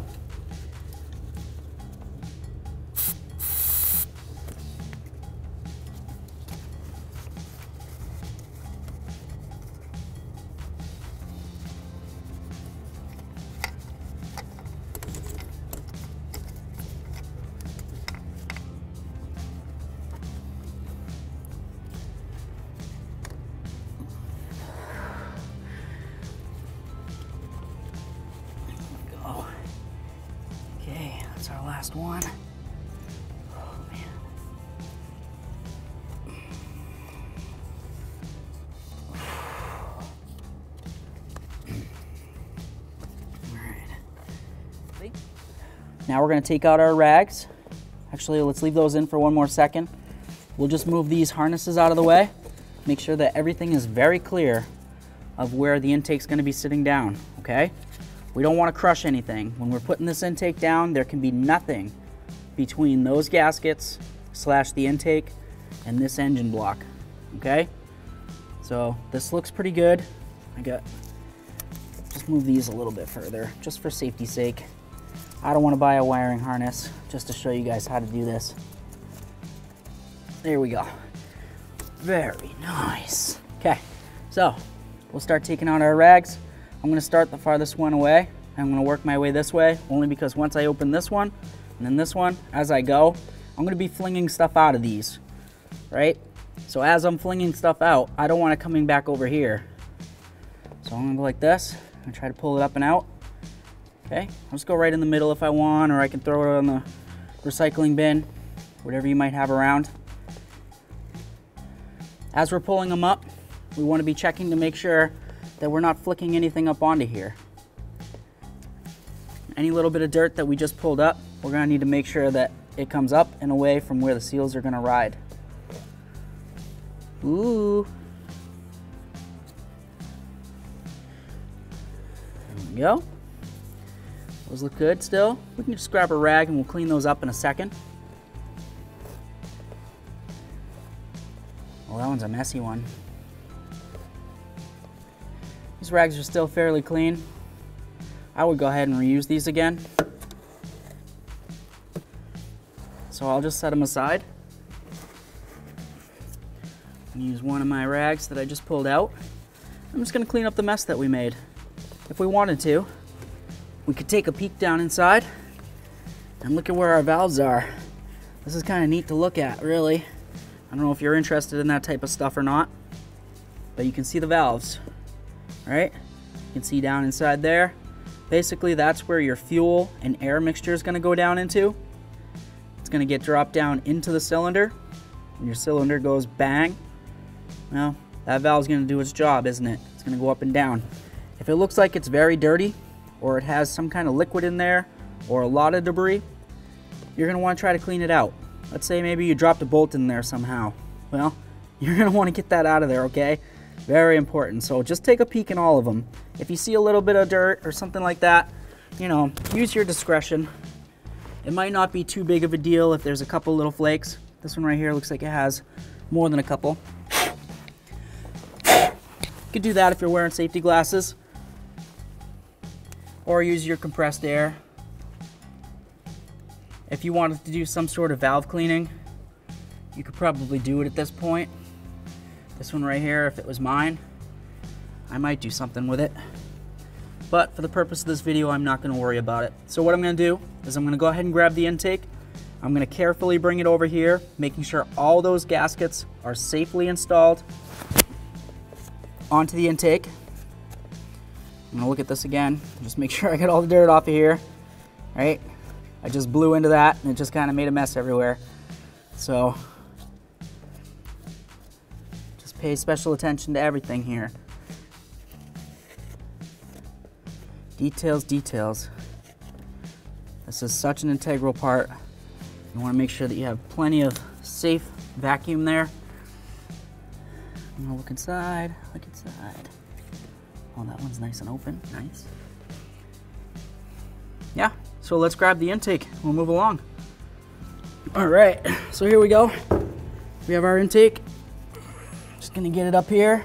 Going to take out our rags. Actually, let's leave those in for one more second. We'll just move these harnesses out of the way. Make sure that everything is very clear of where the intake's going to be sitting down, okay? We don't want to crush anything. When we're putting this intake down, there can be nothing between those gaskets slash the intake and this engine block, okay? So this looks pretty good. I got, just move these a little bit further, just for safety's sake. I don't want to buy a wiring harness just to show you guys how to do this. There we go. Very nice. Okay, so we'll start taking out our rags. I'm gonna start the farthest one away. I'm gonna work my way this way, only because once I open this one, and then this one, as I go, I'm gonna be flinging stuff out of these, right? So as I'm flinging stuff out, I don't want it coming back over here. So I'm gonna go like this, and try to pull it up and out. Okay, I'll just go right in the middle if I want, or I can throw it on the recycling bin, whatever you might have around. As we're pulling them up, we wanna be checking to make sure that we're not flicking anything up onto here. Any little bit of dirt that we just pulled up, we're gonna need to make sure that it comes up and away from where the seals are gonna ride. Ooh. There we go. Those look good still. We can just grab a rag and we'll clean those up in a second. Well, that one's a messy one. These rags are still fairly clean. I would go ahead and reuse these again. So I'll just set them aside. And use one of my rags that I just pulled out. I'm just gonna clean up the mess that we made. If we wanted to, we could take a peek down inside and look at where our valves are. This is kind of neat to look at, really. I don't know if you're interested in that type of stuff or not, but you can see the valves right? You can see down inside there. Basically, that's where your fuel and air mixture is going to go down into. It's going to get dropped down into the cylinder. and your cylinder goes bang, well, that valve's going to do its job, isn't it? It's going to go up and down. If it looks like it's very dirty, or it has some kind of liquid in there, or a lot of debris, you're going to want to try to clean it out. Let's say maybe you dropped a bolt in there somehow. Well, <laughs> you're going to want to get that out of there, okay? Very important. So just take a peek in all of them. If you see a little bit of dirt or something like that, you know, use your discretion. It might not be too big of a deal if there's a couple little flakes. This one right here looks like it has more than a couple. <coughs> You could do that if you're wearing safety glasses. Or use your compressed air. If you wanted to do some sort of valve cleaning, you could probably do it at this point. This one right here, if it was mine, I might do something with it. But for the purpose of this video, I'm not gonna worry about it. So what I'm gonna do is I'm gonna go ahead and grab the intake. I'm gonna carefully bring it over here, making sure all those gaskets are safely installed onto the intake. I'm gonna look at this again, just make <laughs> sure I get all the dirt off of here, right? I just blew into that and it just kind of made a mess everywhere. So just pay special attention to everything here. Details, details. This is such an integral part. You want to make sure that you have plenty of safe vacuum there. I'm gonna look inside, look inside. Oh, that one's nice and open, nice. Yeah, so let's grab the intake. We'll move along. All right, so here we go. We have our intake Just gonna get it up here.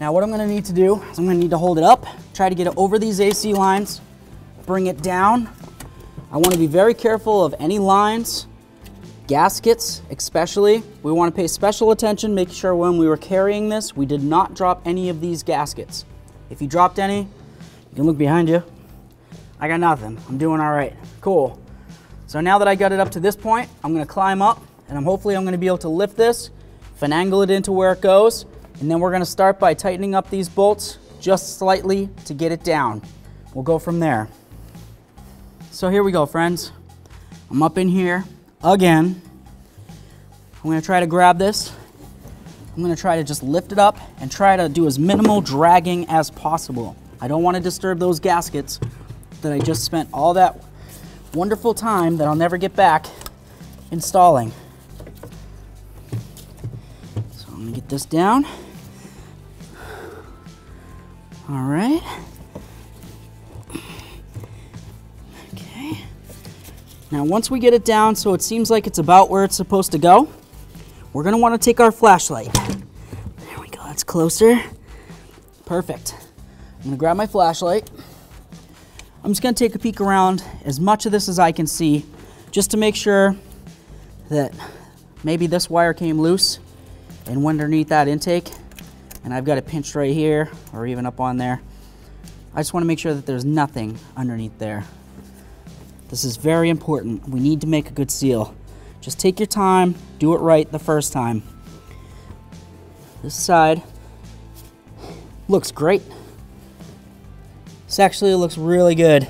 Now what I'm gonna need to do is I'm gonna need to hold it up, try to get it over these AC lines, bring it down. I wanna be very careful of any lines, gaskets especially. We wanna pay special attention, making sure when we were carrying this, we did not drop any of these gaskets. If you dropped any, you can look behind you. I got nothing, I'm doing all right, cool. So now that I got it up to this point, I'm gonna climb up and I'm hopefully I'm gonna be able to lift this, finagle it into where it goes, and then we're gonna start by tightening up these bolts just slightly to get it down. We'll go from there. So here we go, friends. I'm up in here again. I'm gonna try to grab this. I'm gonna try to just lift it up and try to do as minimal dragging as possible. I don't wanna disturb those gaskets that I just spent all that wonderful time that I'll never get back installing. So I'm gonna get this down. All right. Now once we get it down so it seems like it's about where it's supposed to go, we're gonna wanna take our flashlight. There we go, that's closer. Perfect. I'm gonna grab my flashlight. I'm just gonna take a peek around as much of this as I can see, just to make sure that maybe this wire came loose and went underneath that intake, and I've got it pinched right here, or even up on there. I just wanna make sure that there's nothing underneath there. This is very important. We need to make a good seal. Just take your time, do it right the first time. This side looks great. This actually looks really good.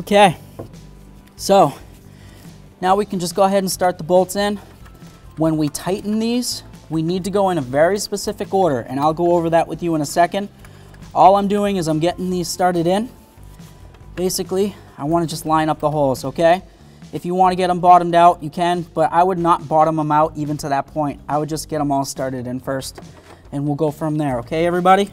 Okay, so now we can just go ahead and start the bolts in. When we tighten these, we need to go in a very specific order, and I'll go over that with you in a second. All I'm doing is I'm getting these started in. Basically, I want to just line up the holes, okay? If you want to get them bottomed out, you can, but I would not bottom them out even to that point. I would just get them all started in first, and we'll go from there, okay, everybody?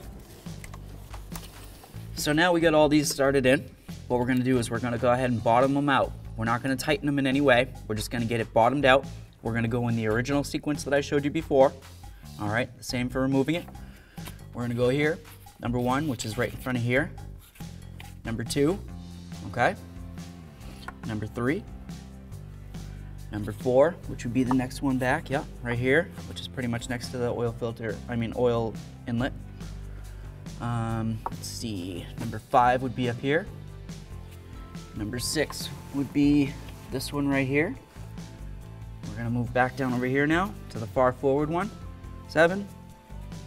So now we got all these started in. What we're gonna do is we're gonna go ahead and bottom them out. We're not gonna tighten them in any way. We're just gonna get it bottomed out. We're gonna go in the original sequence that I showed you before. All right, same for removing it. We're gonna go here, number one, which is right in front of here. Number two, okay. Number three. Number four, which would be the next one back, yeah, right here, which is pretty much next to the oil filter, I mean oil inlet. Um, let's see, number five would be up here. Number six would be this one right here. We're gonna move back down over here now to the far forward one. Seven,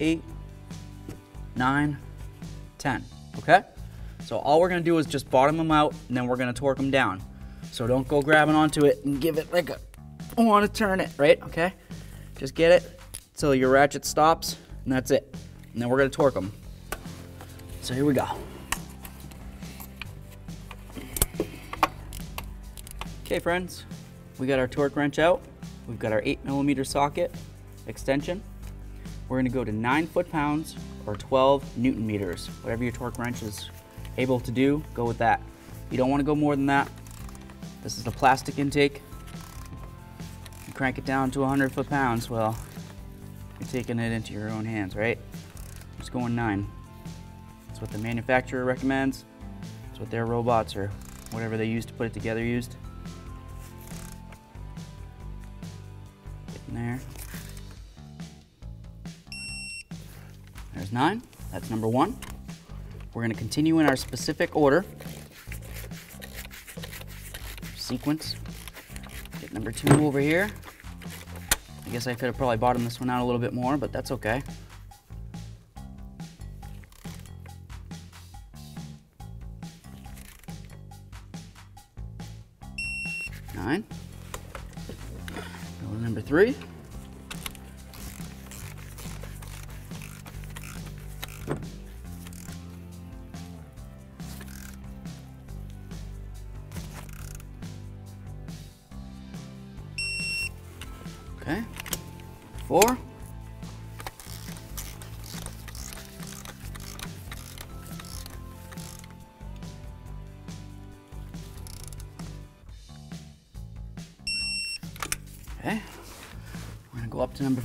eight, nine, ten, okay? So all we're gonna do is just bottom them out and then we're gonna torque them down. So don't go grabbing onto it and give it like a, I wanna turn it, right, okay? Just get it till your ratchet stops and that's it. And then we're gonna torque them. So here we go. Okay friends, we got our torque wrench out. We've got our eight millimeter socket extension. We're gonna go to nine foot-pounds or 12 newton meters. Whatever your torque wrench is able to do, go with that. You don't wanna go more than that. This is the plastic intake. You crank it down to 100 foot-pounds, well, you're taking it into your own hands, right? Just going nine. That's what the manufacturer recommends. That's what their robots or whatever they use to put it together used. Getting there. There's nine. That's number one. We're going to continue in our specific order. Sequence. Get number two over here. I guess I could have probably bottomed this one out a little bit more, but that's okay.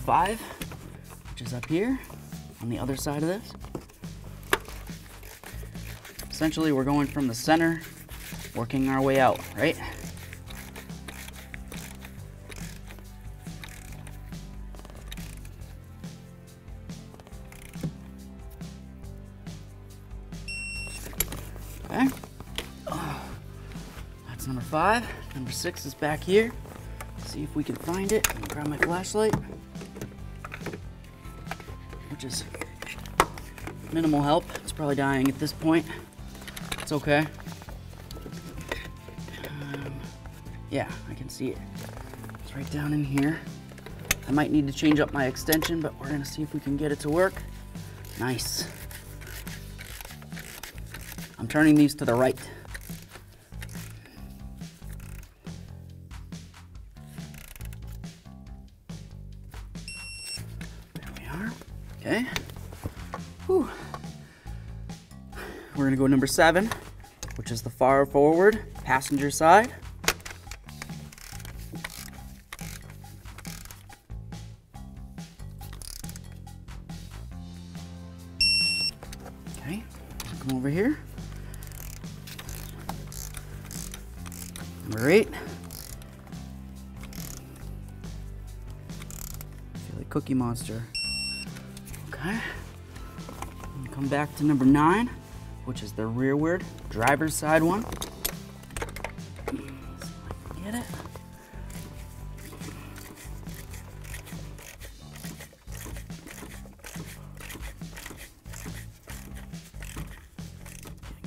Five, which is up here on the other side of this. Essentially, we're going from the center, working our way out, right? Okay. That's number five. Number six is back here. See if we can find it. grab my flashlight, which is minimal help. It's probably dying at this point. It's okay. Um, yeah, I can see it. It's right down in here. I might need to change up my extension, but we're gonna see if we can get it to work. Nice. I'm turning these to the right. Seven, which is the far forward passenger side. Okay, come over here. Number eight. Cookie Monster. Okay. Come back to number nine, which is the rearward driver's side one. Get it?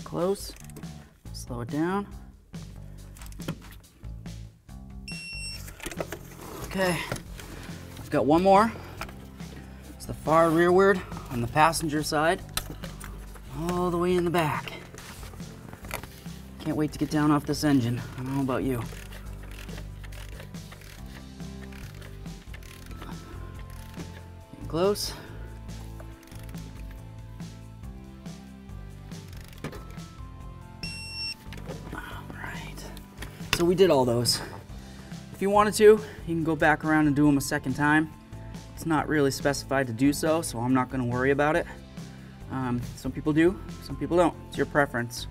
Close. Slow it down. Okay, I've got one more. It's the far rearward on the passenger side, the way in the back. Can't wait to get down off this engine. I don't know about you. Getting close. All right. So we did all those. If you wanted to, you can go back around and do them a second time. It's not really specified to do so, so I'm not gonna worry about it. Um, some people do, some people don't. It's your preference.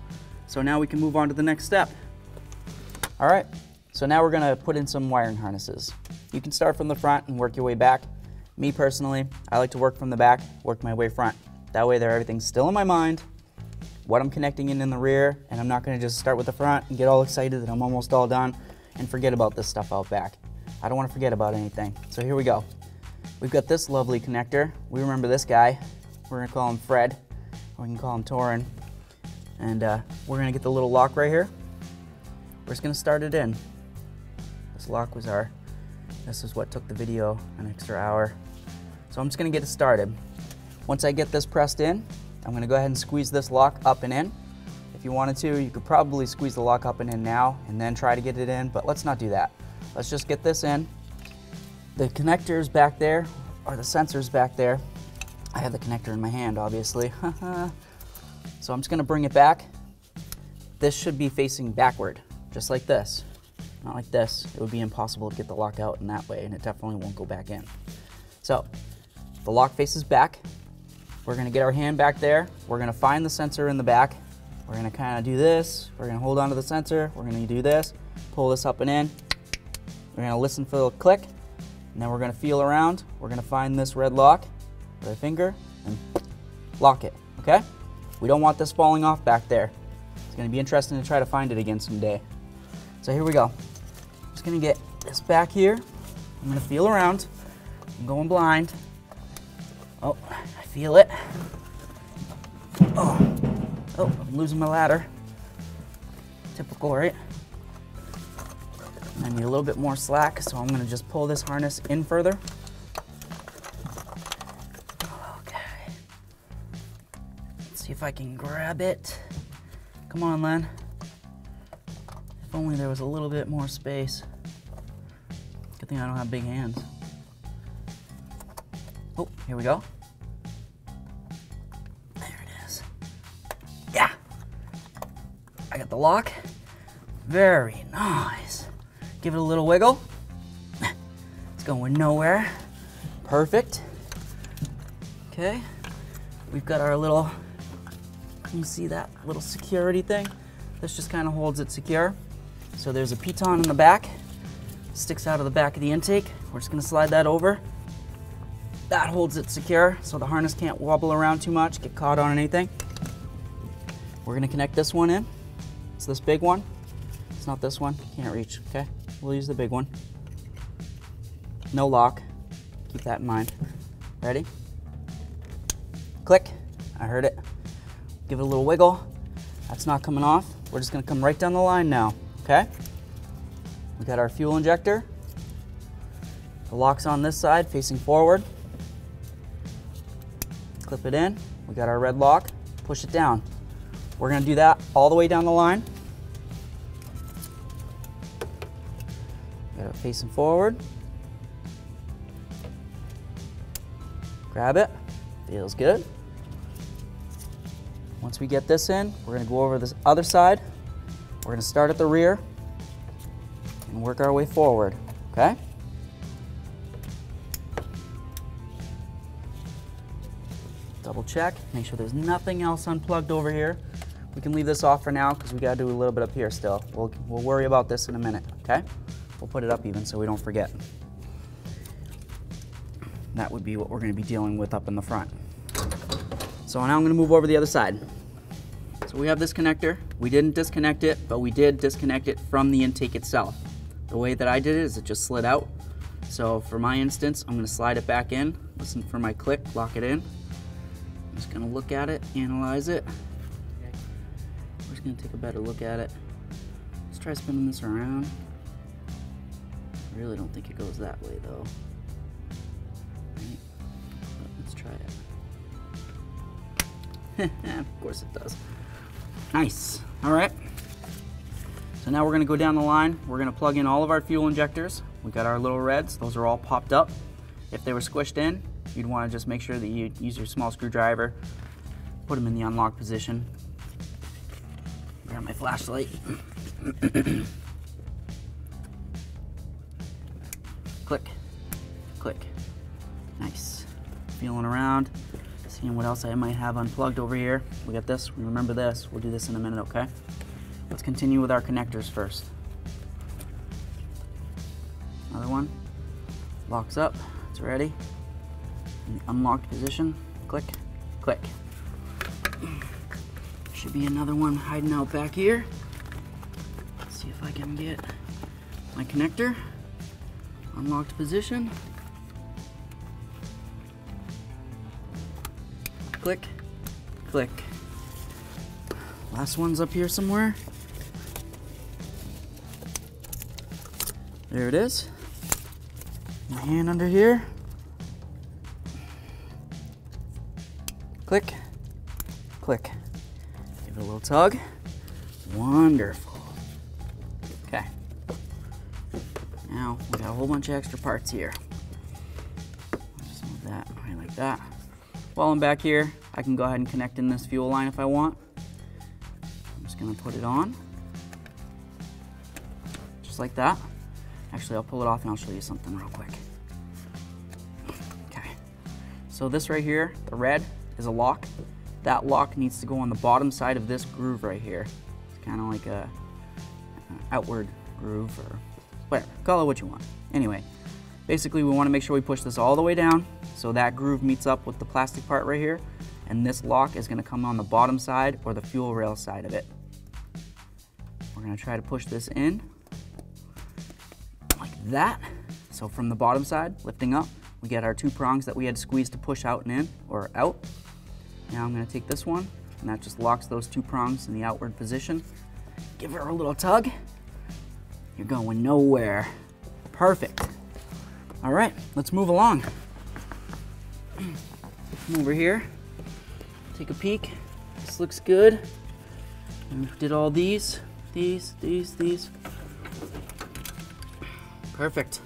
So now we can move on to the next step. All right, so now we're gonna put in some wiring harnesses. You can start from the front and work your way back. Me personally, I like to work from the back, work my way front. That way there everything's still in my mind, what I'm connecting in in the rear, and I'm not gonna just start with the front and get all excited that I'm almost all done and forget about this stuff out back. I don't wanna forget about anything. So here we go. We've got this lovely connector. We remember this guy. We're gonna call him Fred, we can call him Torin. And uh, we're gonna get the little lock right here. We're just gonna start it in. This lock was our, this is what took the video an extra hour. So I'm just gonna get it started. Once I get this pressed in, I'm gonna go ahead and squeeze this lock up and in. If you wanted to, you could probably squeeze the lock up and in now and then try to get it in, but let's not do that. Let's just get this in. The connectors back there, or the sensors back there, I have the connector in my hand, obviously. <laughs> so I'm just gonna bring it back. This should be facing backward, just like this. Not like this. It would be impossible to get the lock out in that way, and it definitely won't go back in. So, the lock faces back. We're gonna get our hand back there. We're gonna find the sensor in the back. We're gonna kinda do this. We're gonna hold onto the sensor. We're gonna do this, pull this up and in. We're gonna listen for the click, and then we're gonna feel around. We're gonna find this red lock with finger and lock it, okay? We don't want this falling off back there. It's gonna be interesting to try to find it again someday. So here we go. Just gonna get this back here. I'm gonna feel around. I'm going blind. Oh, I feel it. Oh, oh, I'm losing my ladder. Typical, right? I need a little bit more slack, so I'm gonna just pull this harness in further. See if I can grab it. Come on, Len. If only there was a little bit more space. Good thing I don't have big hands. Oh, here we go. There it is. Yeah. I got the lock. Very nice. Give it a little wiggle. It's going nowhere. Perfect. Okay, we've got our little, you see that little security thing? This just kind of holds it secure. So there's a piton in the back, sticks out of the back of the intake. We're just gonna slide that over. That holds it secure so the harness can't wobble around too much, get caught on anything. We're gonna connect this one in. It's this big one. It's not this one, can't reach, okay? We'll use the big one. No lock, keep that in mind. Ready? Click, I heard it. Give it a little wiggle. That's not coming off. We're just gonna come right down the line now, okay? We got our fuel injector. The lock's on this side, facing forward. Clip it in. We got our red lock. Push it down. We're gonna do that all the way down the line. Got it facing forward. Grab it. Feels good. Once we get this in, we're gonna go over this other side. We're gonna start at the rear and work our way forward, okay? Double check, make sure there's nothing else unplugged over here. We can leave this off for now because we gotta do a little bit up here still. We'll, we'll worry about this in a minute, okay? We'll put it up even so we don't forget. That would be what we're gonna be dealing with up in the front. So now I'm gonna move over the other side. So we have this connector. We didn't disconnect it, but we did disconnect it from the intake itself. The way that I did it is it just slid out. So for my instance, I'm gonna slide it back in, listen for my click, lock it in. I'm just gonna look at it, analyze it. We're just gonna take a better look at it. Let's try spinning this around. I really don't think it goes that way though. <laughs> of course it does. Nice. All right. So now we're gonna go down the line. We're gonna plug in all of our fuel injectors. We got our little reds. Those are all popped up. If they were squished in, you'd wanna just make sure that you use your small screwdriver, put them in the unlock position. Grab my flashlight. <coughs> click, click. Nice. Feeling around, seeing what else I might have unplugged over here. We got this, we remember this. We'll do this in a minute, okay? Let's continue with our connectors first. Another one. Locks up. It's ready. In the unlocked position. Click, click. Should be another one hiding out back here. Let's see if I can get my connector. Unlocked position. Click, click. Last one's up here somewhere. There it is. My hand under here. Click, click. Give it a little tug. Wonderful. Okay. Now we got a whole bunch of extra parts here. Just move that right like that. While I'm back here, I can go ahead and connect in this fuel line if I want. I'm just gonna put it on. Just like that. Actually, I'll pull it off and I'll show you something real quick. Okay. So this right here, the red, is a lock. That lock needs to go on the bottom side of this groove right here. It's kind of like a, a outward groove or whatever. Call it what you want. Anyway, basically we want to make sure we push this all the way down so that groove meets up with the plastic part right here. And this lock is going to come on the bottom side or the fuel rail side of it. We're going to try to push this in like that. So from the bottom side, lifting up, we get our two prongs that we had squeezed to push out and in, or out. Now I'm gonna take this one, and that just locks those two prongs in the outward position. Give her a little tug. You're going nowhere. Perfect. All right, let's move along. Come over here, take a peek. This looks good. We did all these, these, these, these. Perfect.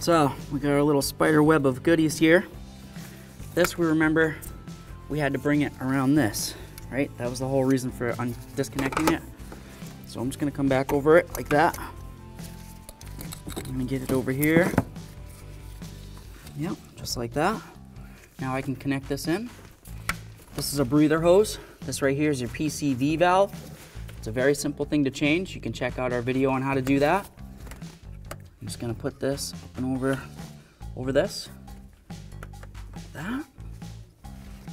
So we got our little spider web of goodies here. This we remember we had to bring it around this, right? That was the whole reason for disconnecting it. So I'm just gonna come back over it like that. I'm gonna get it over here. Yep, just like that. Now I can connect this in. This is a breather hose. This right here is your PCV valve. It's a very simple thing to change. You can check out our video on how to do that. I'm just gonna put this up and over, over this. Like that.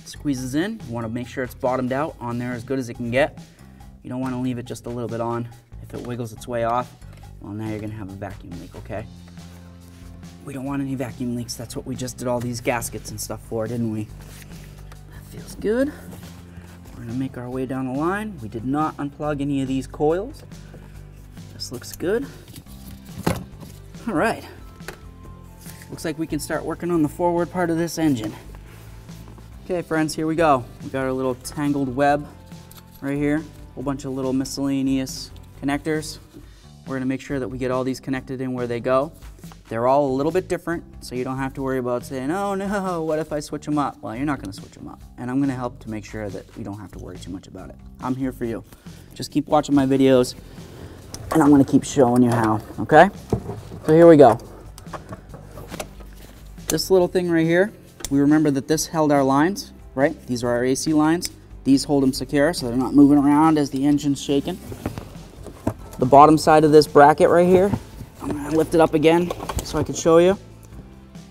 Squeezes in. You wanna make sure it's bottomed out on there as good as it can get. You don't wanna leave it just a little bit on. If it wiggles its way off, well now you're gonna have a vacuum leak, okay? We don't want any vacuum leaks. That's what we just did all these gaskets and stuff for, didn't we? That feels good. We're gonna make our way down the line. We did not unplug any of these coils. This looks good. All right. Looks like we can start working on the forward part of this engine. Okay, friends, here we go. We got our little tangled web right here. A whole bunch of little miscellaneous connectors. We're gonna make sure that we get all these connected in where they go. They're all a little bit different, so you don't have to worry about saying, oh no, <laughs> what if I switch them up? Well, you're not gonna switch them up. And I'm gonna help to make sure that we don't have to worry too much about it. I'm here for you. Just keep watching my videos, and I'm gonna keep showing you how, okay? So here we go. This little thing right here, we remember that this held our lines, right? These are our AC lines. These hold them secure so they're not moving around as the engine's shaking. The bottom side of this bracket right here, I'm gonna lift it up again so I can show you.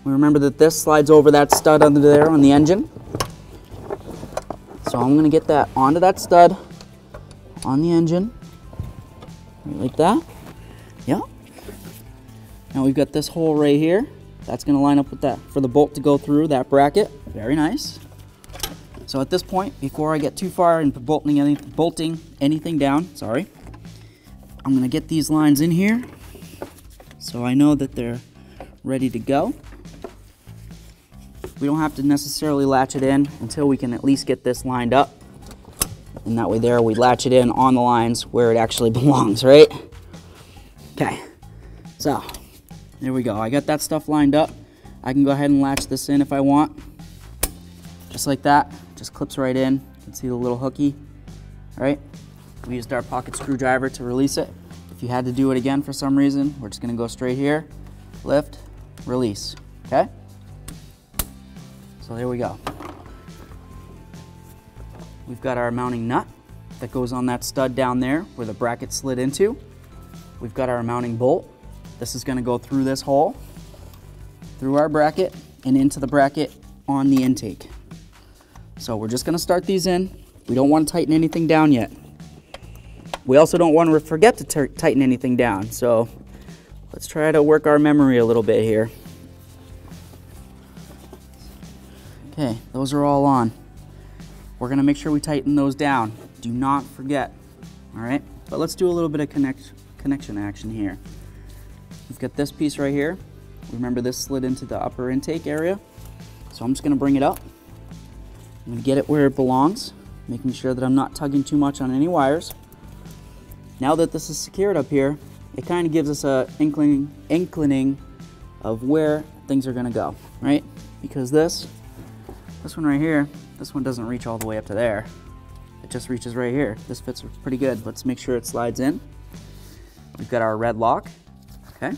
We remember that this slides over that stud under there on the engine. So I'm gonna get that onto that stud on the engine, like that. Yep. Now we've got this hole right here. That's gonna line up with that for the bolt to go through that bracket. Very nice. So at this point, before I get too far into bolting, any, bolting anything down, sorry, I'm gonna get these lines in here so I know that they're ready to go. We don't have to necessarily latch it in until we can at least get this lined up. And that way there, we latch it in on the lines where it actually <laughs> belongs, right? Okay, so there we go. I got that stuff lined up. I can go ahead and latch this in if I want. Just like that, just clips right in. You can see the little hooky, all right? We used our pocket screwdriver to release it. If you had to do it again for some reason, we're just gonna go straight here, lift, release, okay? So there we go. We've got our mounting nut that goes on that stud down there where the bracket slid into. We've got our mounting bolt. This is gonna go through this hole, through our bracket, and into the bracket on the intake. So we're just gonna start these in. We don't wanna tighten anything down yet. We also don't want to forget to tighten anything down. So let's try to work our memory a little bit here. Okay, those are all on. We're gonna make sure we tighten those down. Do not forget, all right? But let's do a little bit of connect, connection action here. We've got this piece right here. Remember this slid into the upper intake area. So I'm just gonna bring it up. I'm gonna get it where it belongs, making sure that I'm not tugging too much on any wires. Now that this is secured up here, it kind of gives us a inkling, inkling of where things are gonna go, right? Because this, this one right here, this one doesn't reach all the way up to there. It just reaches right here. This fits pretty good. Let's make sure it slides in. We've got our red lock, okay?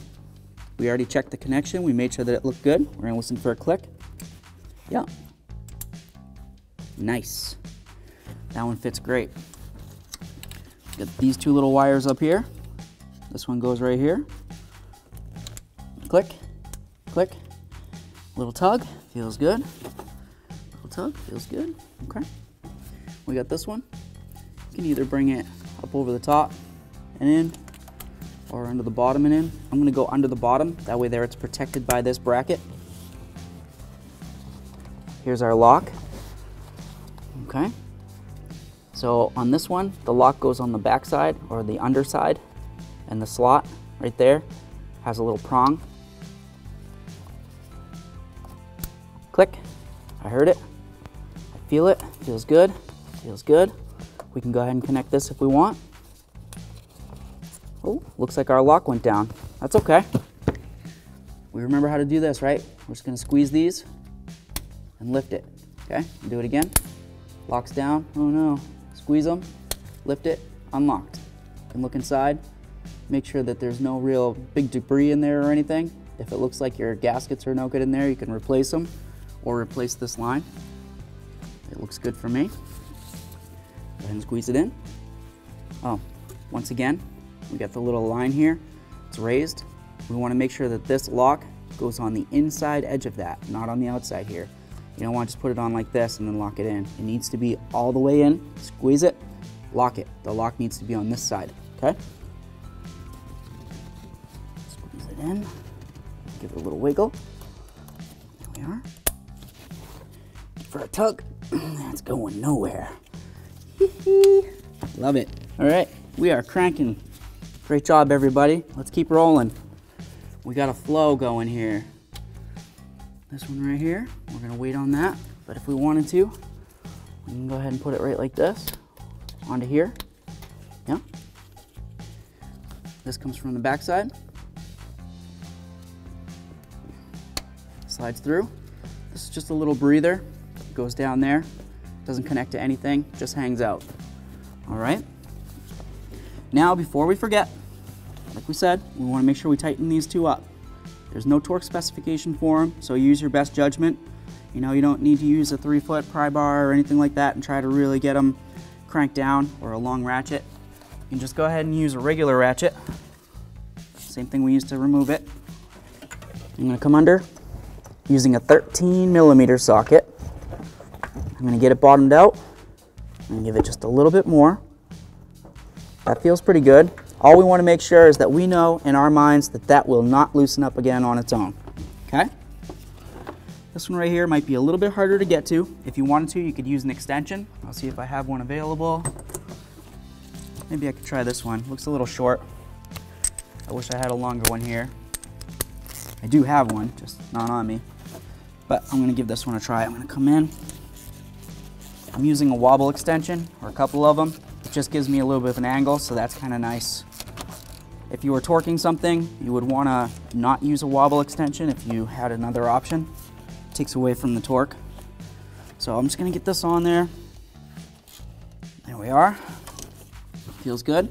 We already checked the connection. We made sure that it looked good. We're gonna listen for a click. Yeah. Nice. That one fits great. Got these two little wires up here. This one goes right here. Click, click. Little tug, feels good. Little tug, feels good. Okay. We got this one. You can either bring it up over the top and in, or under the bottom and in. I'm gonna go under the bottom. That way there it's protected by this bracket. Here's our lock. Okay. So on this one, the lock goes on the back side or the underside and the slot right there has a little prong. Click, I heard it, I feel it, feels good, feels good. We can go ahead and connect this if we want. Oh, looks like our lock went down. That's okay. We remember how to do this, right? We're just gonna squeeze these and lift it, okay? Do it again. Locks down, oh no, Squeeze them, lift it, unlocked. You can look inside, make sure that there's no real big debris in there or anything. If it looks like your gaskets are no good in there, you can replace them or replace this line. It looks good for me. Go ahead and squeeze it in. Oh, once again, we got the little line here. It's raised. We want to make sure that this lock goes on the inside edge of that, not on the outside here. You don't want to just put it on like this and then lock it in. It needs to be all the way in. Squeeze it, lock it. The lock needs to be on this side, okay? In. Give it a little wiggle. There we are. For a tug. <clears throat> That's going nowhere. <laughs> Love it. All right, we are cranking. Great job, everybody. Let's keep rolling. We got a flow going here. This one right here, we're gonna wait on that. But if we wanted to, we can go ahead and put it right like this onto here. Yeah. This comes from the back Slides through. This is just a little breather. Goes down there. Doesn't connect to anything, just hangs out. All right. Now, before we forget, like we said, we want to make sure we tighten these two up. There's no torque specification for them, so use your best judgment. You know, you don't need to use a three foot pry bar or anything like that and try to really get them cranked down or a long ratchet. You can just go ahead and use a regular ratchet. Same thing we used to remove it. I'm gonna come under using a 13 millimeter socket. I'm gonna get it bottomed out and give it just a little bit more. That feels pretty good. All we want to make sure is that we know in our minds that that will not loosen up again on its own. Okay? This one right here might be a little bit harder to get to. If you wanted to, you could use an extension. I'll see if I have one available. Maybe I could try this one. Looks a little short. I wish I had a longer one here. I do have one, just not on me. But I'm gonna give this one a try. I'm gonna come in. I'm using a wobble extension, or a couple of them. It just gives me a little bit of an angle, so that's kind of nice. If you were torquing something, you would want to not use a wobble extension if you had another option. It takes away from the torque. So I'm just to get this on there. There we are. Feels good.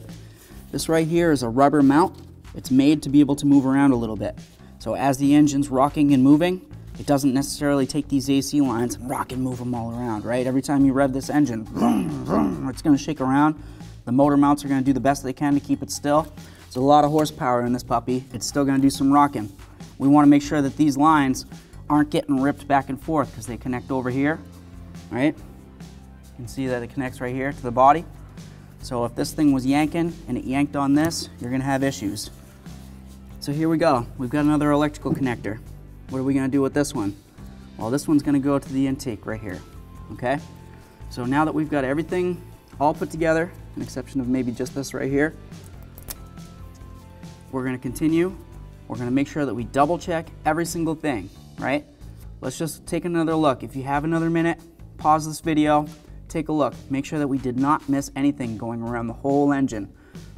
This right here is a rubber mount. It's made to be able to move around a little bit. So as the engine's rocking and moving, it doesn't necessarily take these AC lines and rock and move them all around, right? Every time you rev this engine, vroom, vroom, it's gonna shake around. The motor mounts are gonna do the best they can to keep it still. There's a lot of horsepower in this puppy. It's still gonna do some rocking. We wanna make sure that these lines aren't getting ripped back and forth because they connect over here, right? You can see that it connects right here to the body. So if this thing was yanking and it yanked on this, you're gonna have issues. So here we go. We've got another electrical connector. What are we gonna do with this one? Well, this one's gonna go to the intake right here, okay? So now that we've got everything all put together, an exception of maybe just this right here, we're gonna continue. We're gonna make sure that we double check every single thing, right? Let's just take another look. If you have another minute, pause this video, take a look. Make sure that we did not miss anything going around the whole engine.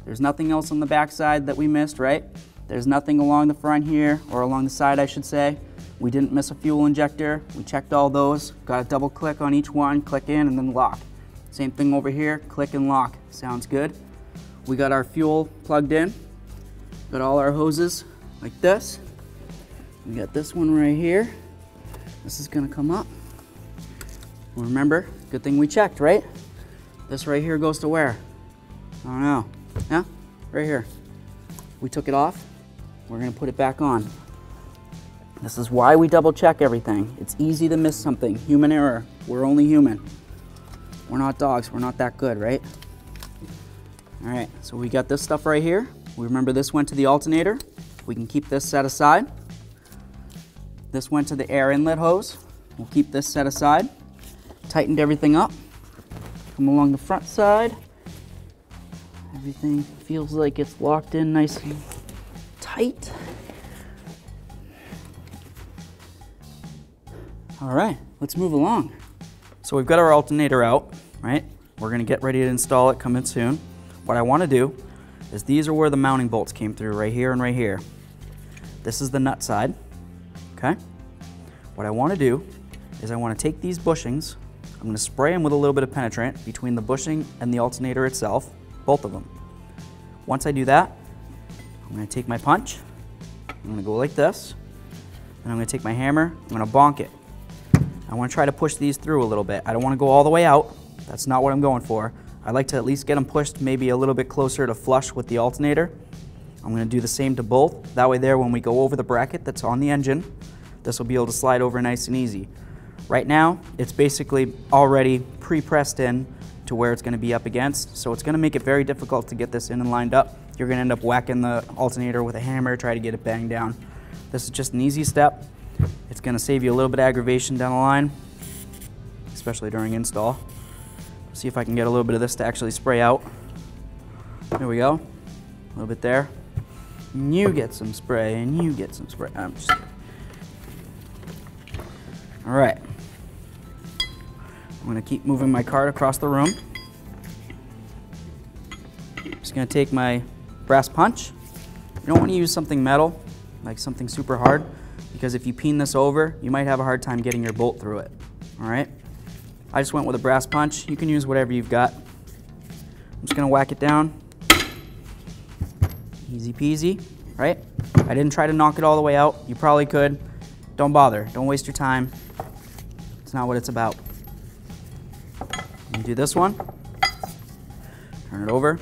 There's nothing else on the backside that we missed, right? There's nothing along the front here, or along the side I should say. We didn't miss a fuel injector. We checked all those. Got a double click on each one, click in and then lock. Same thing over here, click and lock. Sounds good. We got our fuel plugged in. Got all our hoses like this. We got this one right here. This is gonna come up. Remember, good thing we checked, right? This right here goes to where? I don't know. Yeah, right here. We took it off. We're gonna put it back on. This is why we double check everything. It's easy to miss something. Human error. We're only human. We're not dogs. We're not that good, right? All right, so we got this stuff right here. We remember this went to the alternator. We can keep this set aside. This went to the air inlet hose. We'll keep this set aside. Tightened everything up. Come along the front side. Everything feels like it's locked in nice and tight. All right, let's move along. So we've got our alternator out, right? We're gonna get ready to install it coming soon. What I wanna do is these are where the mounting bolts came through, right here and right here. This is the nut side, okay? What I wanna do is I wanna take these bushings, I'm gonna spray them with a little bit of penetrant between the bushing and the alternator itself, both of them. Once I do that, I'm gonna take my punch, I'm gonna go like this, and I'm gonna take my hammer, I'm gonna bonk it. I wanna try to push these through a little bit. I don't wanna go all the way out. That's not what I'm going for. I like to at least get them pushed maybe a little bit closer to flush with the alternator. I'm gonna do the same to both. That way there, when we go over the bracket that's on the engine, this will be able to slide over nice and easy. Right now, it's basically already pre-pressed in to where it's gonna be up against, so it's gonna make it very difficult to get this in and lined up. You're gonna end up whacking the alternator with a hammer, try to get it banged down. This is just an easy step. It's gonna save you a little bit of aggravation down the line, especially during install. See if I can get a little bit of this to actually spray out. There we go. A little bit there. And you get some spray, and you get some spray. I'm just All right. I'm gonna keep moving my cart across the room. Just gonna take my brass punch. You don't wanna use something metal, like something super hard, because if you peen this over, you might have a hard time getting your bolt through it, all right? I just went with a brass punch. You can use whatever you've got. I'm just gonna whack it down. Easy peasy, right? I didn't try to knock it all the way out. You probably could. Don't bother, don't waste your time. It's not what it's about. do this one. Turn it over.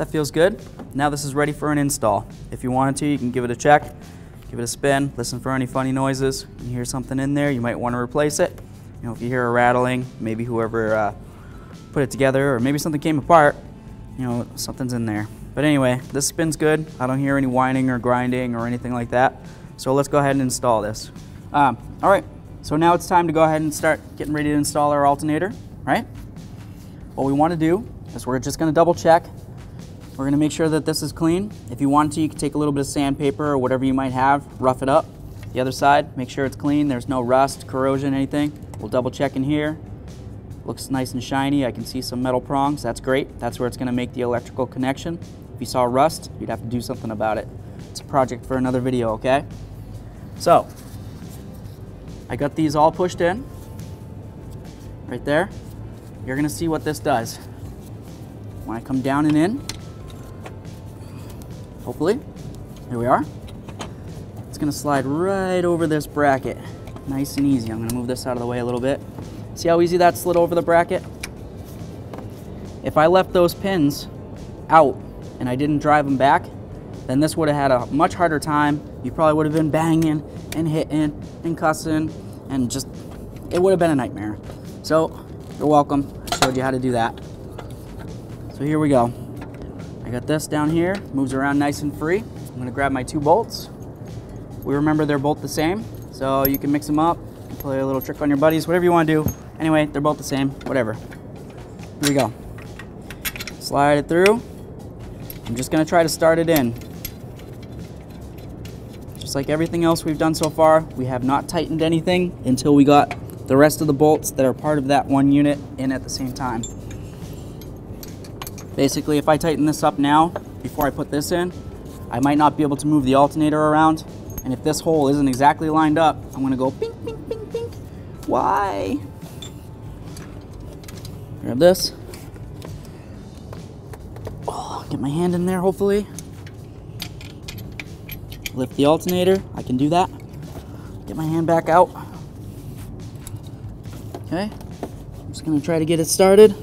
That feels good. Now this is ready for an install. If you wanted to, you can give it a check, give it a spin, listen for any funny noises. You hear something in there, you might want to replace it. You know, if you hear a rattling, maybe whoever uh, put it together, or maybe something came apart, you know, something's in there. But anyway, this spins good. I don't hear any whining or grinding or anything like that. So let's go ahead and install this. Um, all right, so now it's time to go ahead and start getting ready to install our alternator, right? What we want to do is we're just going to double check. We're to make sure that this is clean. If you want to, you can take a little bit of sandpaper or whatever you might have, rough it up. The other side, make sure it's clean. There's no rust, corrosion, anything. We'll double check in here. Looks nice and shiny. I can see some metal prongs. That's great. That's where it's to make the electrical connection. If you saw rust, you'd have to do something about it. It's a project for another video, okay? So, I got these all pushed in. Right there. You're to see what this does. When I come down and in, hopefully, here we are. It's gonna slide right over this bracket. Nice and easy. I'm gonna move this out of the way a little bit. See how easy that slid over the bracket? If I left those pins out and I didn't drive them back, then this would have had a much harder time. You probably would have been banging and hitting and cussing and just, it would have been a nightmare. So, you're welcome. I showed you how to do that. So here we go. I got this down here, moves around nice and free. I'm gonna grab my two bolts. We remember they're both the same, so you can mix them up, play a little trick on your buddies, whatever you wanna do. Anyway, they're both the same, whatever. Here we go. Slide it through. I'm just gonna try to start it in. Just like everything else we've done so far, we have not tightened anything until we got the rest of the bolts that are part of that one unit in at the same time. Basically, if I tighten this up now, before I put this in, I might not be able to move the alternator around. And if this hole isn't exactly lined up, I'm gonna go ping, ping, ping, ping. Why? Grab this. Oh, get my hand in there, hopefully. Lift the alternator, I can do that. Get my hand back out. Okay, I'm just gonna try to get it started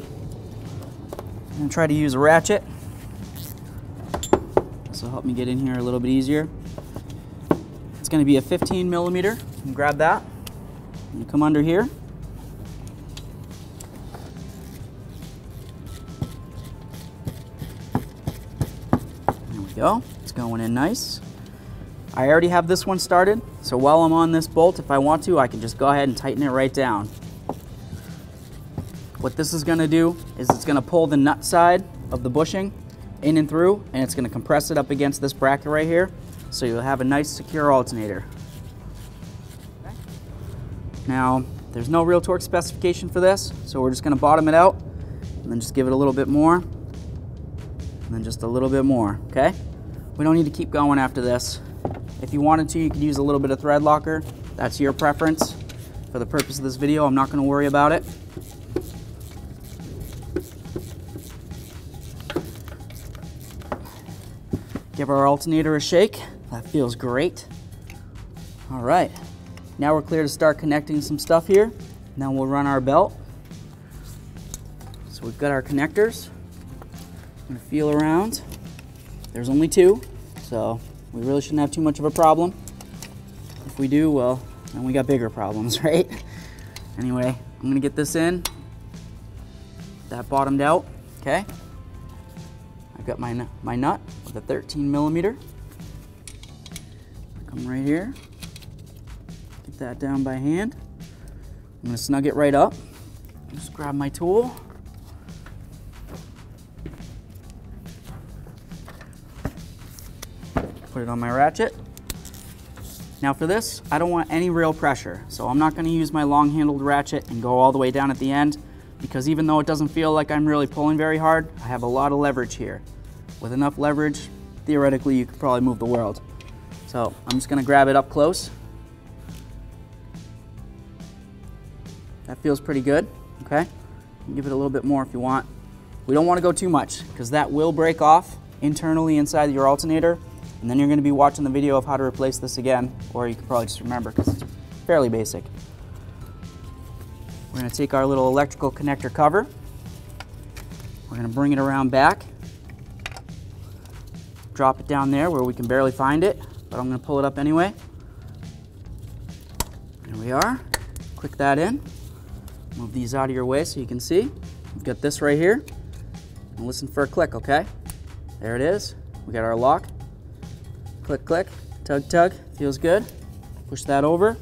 and try to use a ratchet. This will help me get in here a little bit easier. It's going to be a 15 millimeter. grab that. You come under here. There we go. It's going in nice. I already have this one started, so while I'm on this bolt, if I want to, I can just go ahead and tighten it right down. What this is gonna do is it's gonna pull the nut side of the bushing in and through, and it's gonna compress it up against this bracket right here, so you'll have a nice secure alternator. Now, there's no real torque specification for this, so we're just gonna bottom it out, and then just give it a little bit more, and then just a little bit more, okay? We don't need to keep going after this. If you wanted to, you could use a little bit of thread locker. That's your preference. For the purpose of this video, I'm not gonna worry about it. Give our alternator a shake. That feels great. All right, now we're clear to start connecting some stuff here. Now we'll run our belt. So we've got our connectors. I'm gonna feel around. There's only two, so we really shouldn't have too much of a problem. If we do, well, then we got bigger problems, <laughs> right? Anyway, I'm gonna get this in. That bottomed out, okay? Got my, my nut with a 13 millimeter. Come right here. Get that down by hand. I'm gonna snug it right up. Just grab my tool. Put it on my ratchet. Now for this, I don't want any real pressure, so I'm not gonna use my long handled ratchet and go all the way down at the end because even though it doesn't feel like I'm really pulling very hard, I have a lot of leverage here. With enough leverage, theoretically you could probably move the world. So I'm just gonna grab it up close. That feels pretty good, okay? Give it a little bit more if you want. We don't wanna go too much because that will break off internally inside your alternator and then you're gonna be watching the video of how to replace this again, or you can probably just remember because it's fairly basic. We're gonna take our little electrical connector cover. We're gonna bring it around back. Drop it down there where we can barely find it, but I'm gonna pull it up anyway. There we are. Click that in. Move these out of your way so you can see. We've got this right here. And listen for a click, okay? There it is. We got our lock. Click, click, tug, tug, feels good. Push that over.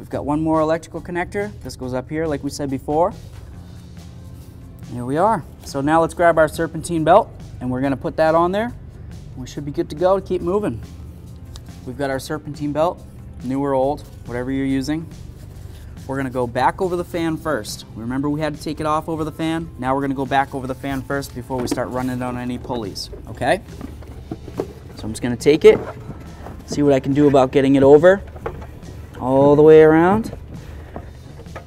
We've got one more electrical connector. This goes up here like we said before. Here we are. So now let's grab our serpentine belt and we're gonna put that on there. We should be good to go to keep moving. We've got our serpentine belt, new or old, whatever you're using. We're gonna go back over the fan first. Remember we had to take it off over the fan? Now we're gonna go back over the fan first before we start running on any pulleys, okay? So I'm just gonna take it, see what I can do about getting it over all the way around.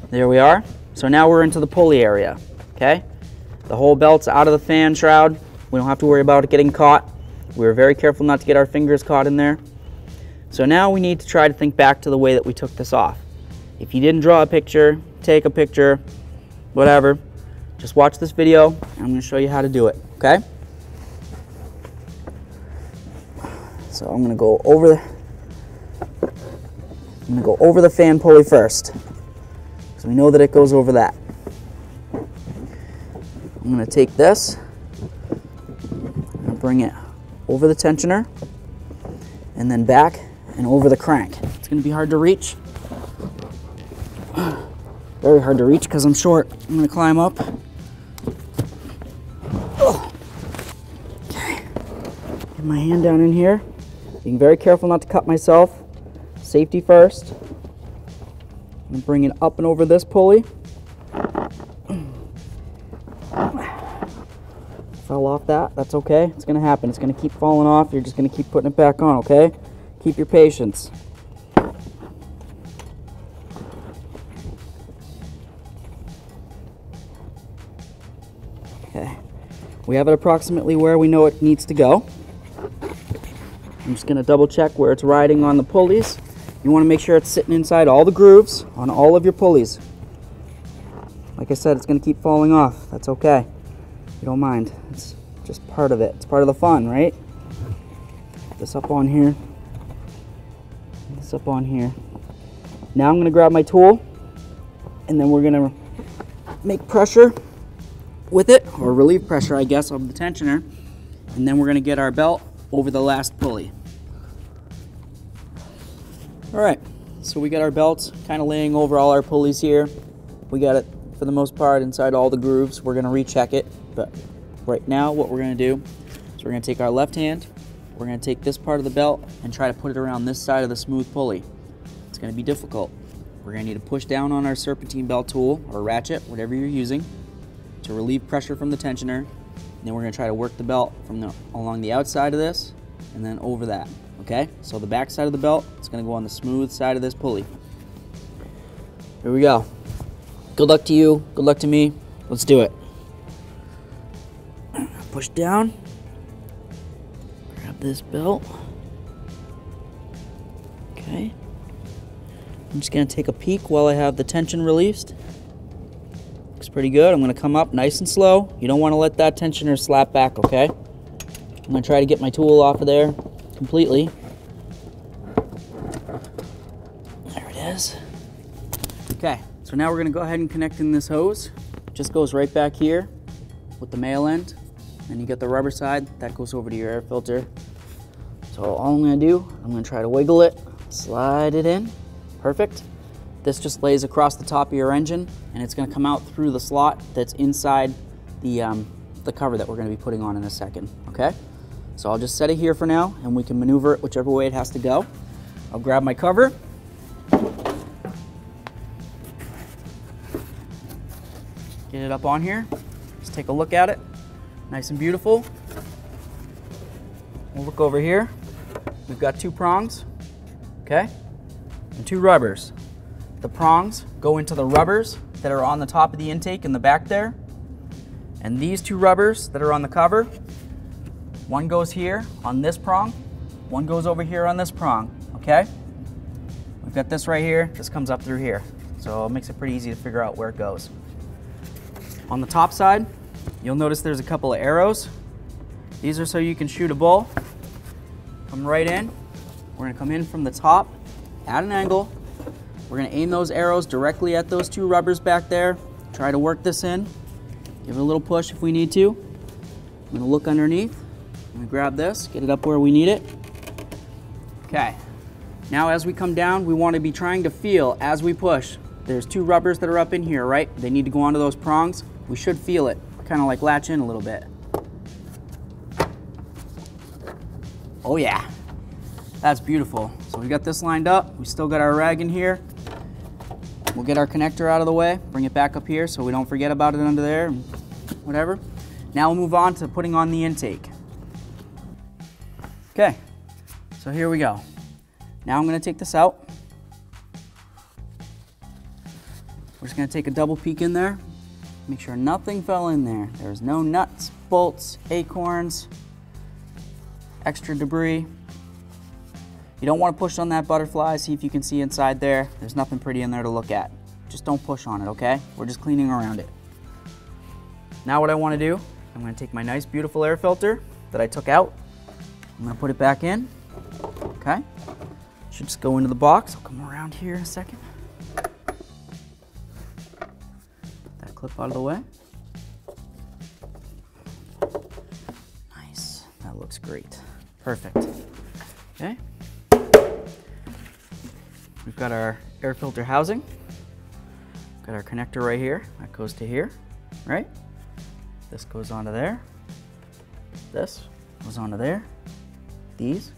There we are. So now we're into the pulley area, okay? The whole belt's out of the fan shroud. We don't have to worry about it getting caught. We were very careful not to get our fingers caught in there. So now we need to try to think back to the way that we took this off. If you didn't draw a picture, take a picture, whatever, just watch this video. I'm gonna show you how to do it, okay? So I'm gonna go over the, I'm gonna go over the fan pulley first. So we know that it goes over that. I'm gonna take this, and bring it over the tensioner, and then back and over the crank. It's gonna be hard to reach. <gasps> Very hard to reach because I'm short. I'm gonna climb up. Oh. Okay. Get my hand down in here. Being very careful not to cut myself. Safety first. I'm bring it up and over this pulley. <clears throat> Fell off that, that's okay. It's gonna happen. It's gonna keep falling off. You're just gonna keep putting it back on, okay? Keep your patience. Okay. We have it approximately where we know it needs to go. I'm just gonna double check where it's riding on the pulleys. You wanna make sure it's sitting inside all the grooves on all of your pulleys. Like I said, it's gonna keep falling off. That's okay. You don't mind. It's just part of it. It's part of the fun, right? This up on here. This up on here. Now I'm gonna grab my tool and then we're gonna make pressure with it, or relieve pressure, I guess, of the tensioner. And then we're gonna get our belt over the last pulley. All right, so we got our belts kind of laying over all our pulleys here. We got it, for the most part, inside all the grooves. We're gonna recheck it, but right now what we're gonna do is we're gonna take our left hand, we're gonna take this part of the belt and try to put it around this side of the smooth pulley. It's gonna be difficult. We're gonna need to push down on our serpentine belt tool or ratchet, whatever you're using, to relieve pressure from the tensioner. And then we're gonna try to work the belt from the, along the outside of this and then over that, okay? So the back side of the belt, it's gonna go on the smooth side of this pulley. Here we go. Good luck to you, good luck to me. Let's do it. Push down. Grab this belt. Okay. I'm just gonna take a peek while I have the tension released. Looks pretty good. I'm gonna come up nice and slow. You don't wanna let that tensioner slap back, okay? I'm gonna try to get my tool off of there completely. There it is. Okay, so now we're gonna go ahead and connect in this hose. Just goes right back here with the male end. And you get the rubber side, that goes over to your air filter. So all I'm gonna do, I'm gonna try to wiggle it, slide it in, perfect. This just lays across the top of your engine and it's gonna come out through the slot that's inside the, um, the cover that we're gonna be putting on in a second, okay? So I'll just set it here for now and we can maneuver it whichever way it has to go. I'll grab my cover. Get it up on here. Let's take a look at it. Nice and beautiful. We'll look over here. We've got two prongs, okay? And two rubbers. The prongs go into the rubbers that are on the top of the intake in the back there. And these two rubbers that are on the cover, one goes here on this prong, one goes over here on this prong, okay? We've got this right here, this comes up through here. So it makes it pretty easy to figure out where it goes. On the top side, You'll notice there's a couple of arrows. These are so you can shoot a bull. Come right in. We're gonna come in from the top at an angle. We're gonna aim those arrows directly at those two rubbers back there. Try to work this in. Give it a little push if we need to. I'm gonna look underneath. I'm gonna grab this, get it up where we need it. Okay. Now as we come down, we wanna be trying to feel as we push. There's two rubbers that are up in here, right? They need to go onto those prongs. We should feel it kind of like latch in a little bit. Oh yeah, that's beautiful. So we got this lined up. We still got our rag in here. We'll get our connector out of the way, bring it back up here so we don't forget about it under there, whatever. Now we'll move on to putting on the intake. Okay, so here we go. Now I'm gonna take this out. We're just gonna take a double peek in there. Make sure nothing fell in there. There's no nuts, bolts, acorns, extra debris. You don't want to push on that butterfly, see if you can see inside there. There's nothing pretty in there to look at. Just don't push on it, okay? We're just cleaning around it. Now what I want to do, I'm going to take my nice beautiful air filter that I took out. I'm going to put it back in, okay? Should just go into the box. I'll come around here in a second. Clip out of the way. Nice, that looks great. Perfect. Okay. We've got our air filter housing. Got our connector right here. That goes to here, right? This goes onto there. This goes onto there. These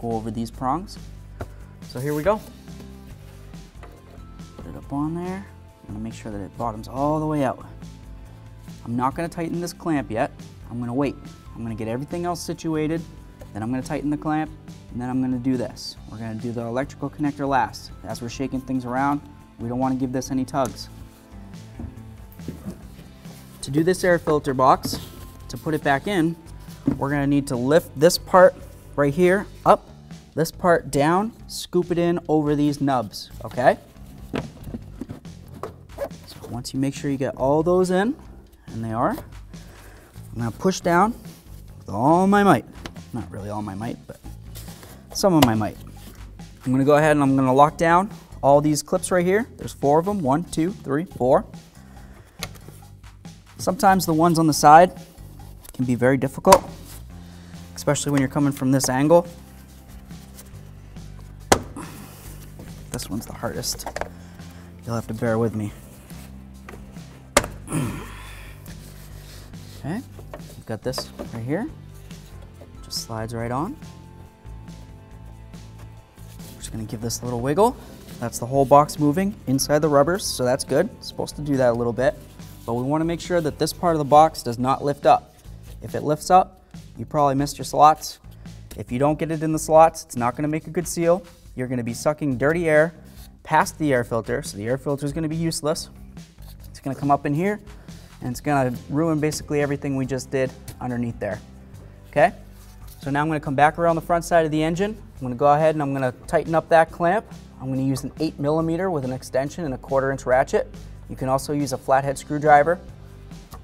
go over these prongs. So here we go. Put it up on there. I'm gonna make sure that it bottoms all the way out. I'm not gonna tighten this clamp yet. I'm gonna wait. I'm gonna get everything else situated, then I'm gonna tighten the clamp, and then I'm gonna do this. We're gonna do the electrical connector last. As we're shaking things around, we don't wanna give this any tugs. To do this air filter box, to put it back in, we're gonna need to lift this part right here up, this part down, scoop it in over these nubs, okay? Once you make sure you get all those in, and they are, I'm gonna push down with all my might. Not really all my might, but some of my might. I'm gonna go ahead and I'm gonna lock down all these clips right here. There's four of them, one, two, three, four. Sometimes the ones on the side can be very difficult, especially when you're coming from this angle. This one's the hardest. You'll have to bear with me. Okay, we've got this right here. Just slides right on. Just gonna give this a little wiggle. That's the whole box moving inside the rubbers, so that's good. It's supposed to do that a little bit. But we wanna make sure that this part of the box does not lift up. If it lifts up, you probably missed your slots. If you don't get it in the slots, it's not gonna make a good seal. You're gonna be sucking dirty air past the air filter, so the air filter is gonna be useless. It's gonna come up in here, and it's gonna ruin basically everything we just did underneath there. Okay? So now I'm to come back around the front side of the engine. I'm going to go ahead and I'm going to tighten up that clamp. I'm going to use an 8 millimeter with an extension and a quarter inch ratchet. You can also use a flathead screwdriver.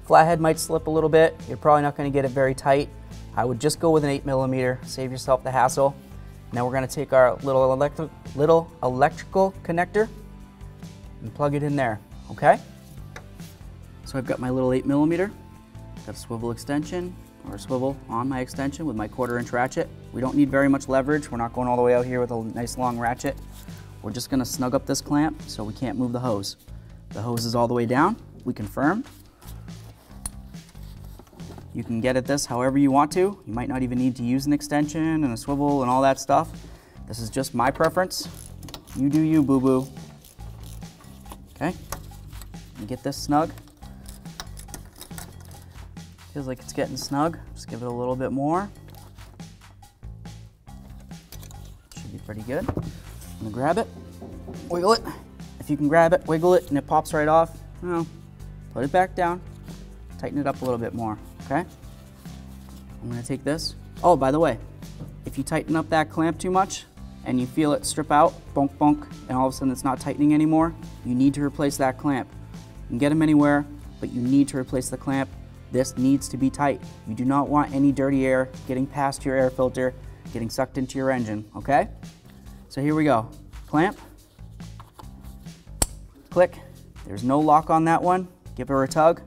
Flathead might slip a little bit. You're probably not going to get it very tight. I would just go with an 8 millimeter, save yourself the hassle. Now we're going to take our little, electri little electrical connector and plug it in there, okay? So I've got my little 8 millimeter, got a swivel extension, or a swivel on my extension with my quarter inch ratchet. We don't need very much leverage. We're not going all the way out here with a nice long ratchet. We're just gonna snug up this clamp so we can't move the hose. The hose is all the way down, we confirm. You can get at this however you want to. You might not even need to use an extension and a swivel and all that stuff. This is just my preference. You do you, boo-boo. Okay, get this snug. Feels like it's getting snug. Just give it a little bit more. Should be pretty good. I'm gonna grab it, wiggle it. If you can grab it, wiggle it, and it pops right off, well, put it back down, tighten it up a little bit more, okay? I'm gonna take this. Oh, by the way, if you tighten up that clamp too much and you feel it strip out, bonk, bonk, and all of a sudden it's not tightening anymore, you need to replace that clamp. You can get them anywhere, but you need to replace the clamp this needs to be tight. You do not want any dirty air getting past your air filter, getting sucked into your engine, okay? So here we go. Clamp, click. There's no lock on that one. Give her a tug.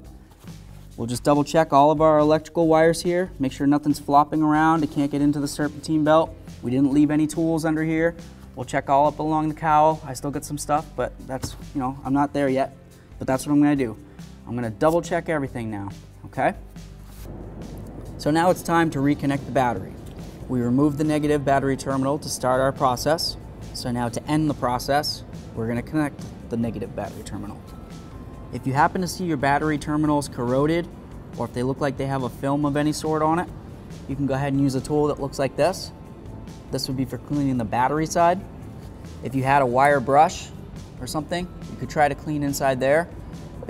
We'll just double check all of our electrical wires here. Make sure nothing's flopping around. It can't get into the serpentine belt. We didn't leave any tools under here. We'll check all up along the cowl. I still got some stuff, but that's, you know, I'm not there yet. But that's what I'm gonna do. I'm gonna double check everything now okay? So now it's time to reconnect the battery. We removed the negative battery terminal to start our process. So now to end the process, we're gonna connect the negative battery terminal. If you happen to see your battery terminals corroded, or if they look like they have a film of any sort on it, you can go ahead and use a tool that looks like this. This would be for cleaning the battery side. If you had a wire brush or something, you could try to clean inside there.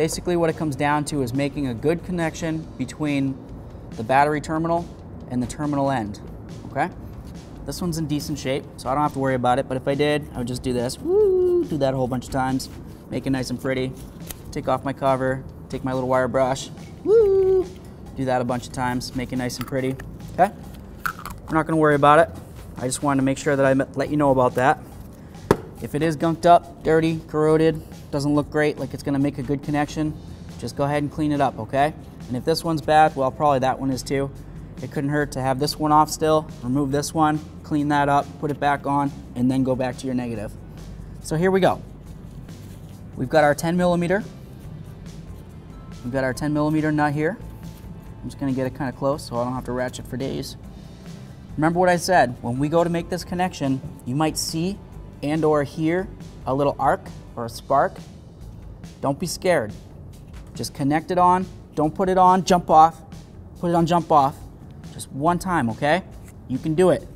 Basically what it comes down to is making a good connection between the battery terminal and the terminal end, okay? This one's in decent shape, so I don't have to worry about it, but if I did, I would just do this, woo, do that a whole bunch of times, make it nice and pretty, take off my cover, take my little wire brush, woo, do that a bunch of times, make it nice and pretty, okay? We're not gonna worry about it. I just wanted to make sure that I let you know about that. If it is gunked up, dirty, corroded, doesn't look great, like it's gonna make a good connection, just go ahead and clean it up, okay? And if this one's bad, well, probably that one is too. It couldn't hurt to have this one off still, remove this one, clean that up, put it back on, and then go back to your negative. So here we go. We've got our 10 millimeter. We've got our 10 millimeter nut here. I'm just gonna get it kind of close so I don't have to ratchet for days. Remember what I said, when we go to make this connection, you might see and or hear a little arc or a spark, don't be scared. Just connect it on, don't put it on, jump off, put it on jump off. Just one time, okay? You can do it.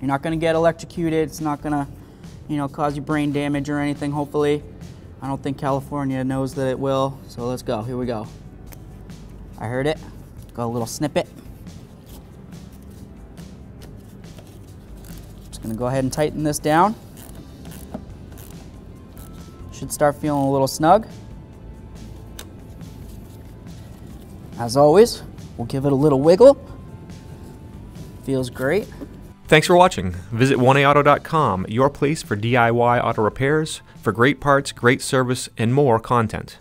You're not gonna get electrocuted, it's not gonna, you know, cause you brain damage or anything, hopefully. I don't think California knows that it will, so let's go, here we go. I heard it, got a little snippet. Just gonna go ahead and tighten this down. Should start feeling a little snug. As always, we'll give it a little wiggle. Feels great. Thanks for watching. Visit 1aauto.com, your place for DIY auto repairs, for great parts, great service, and more content.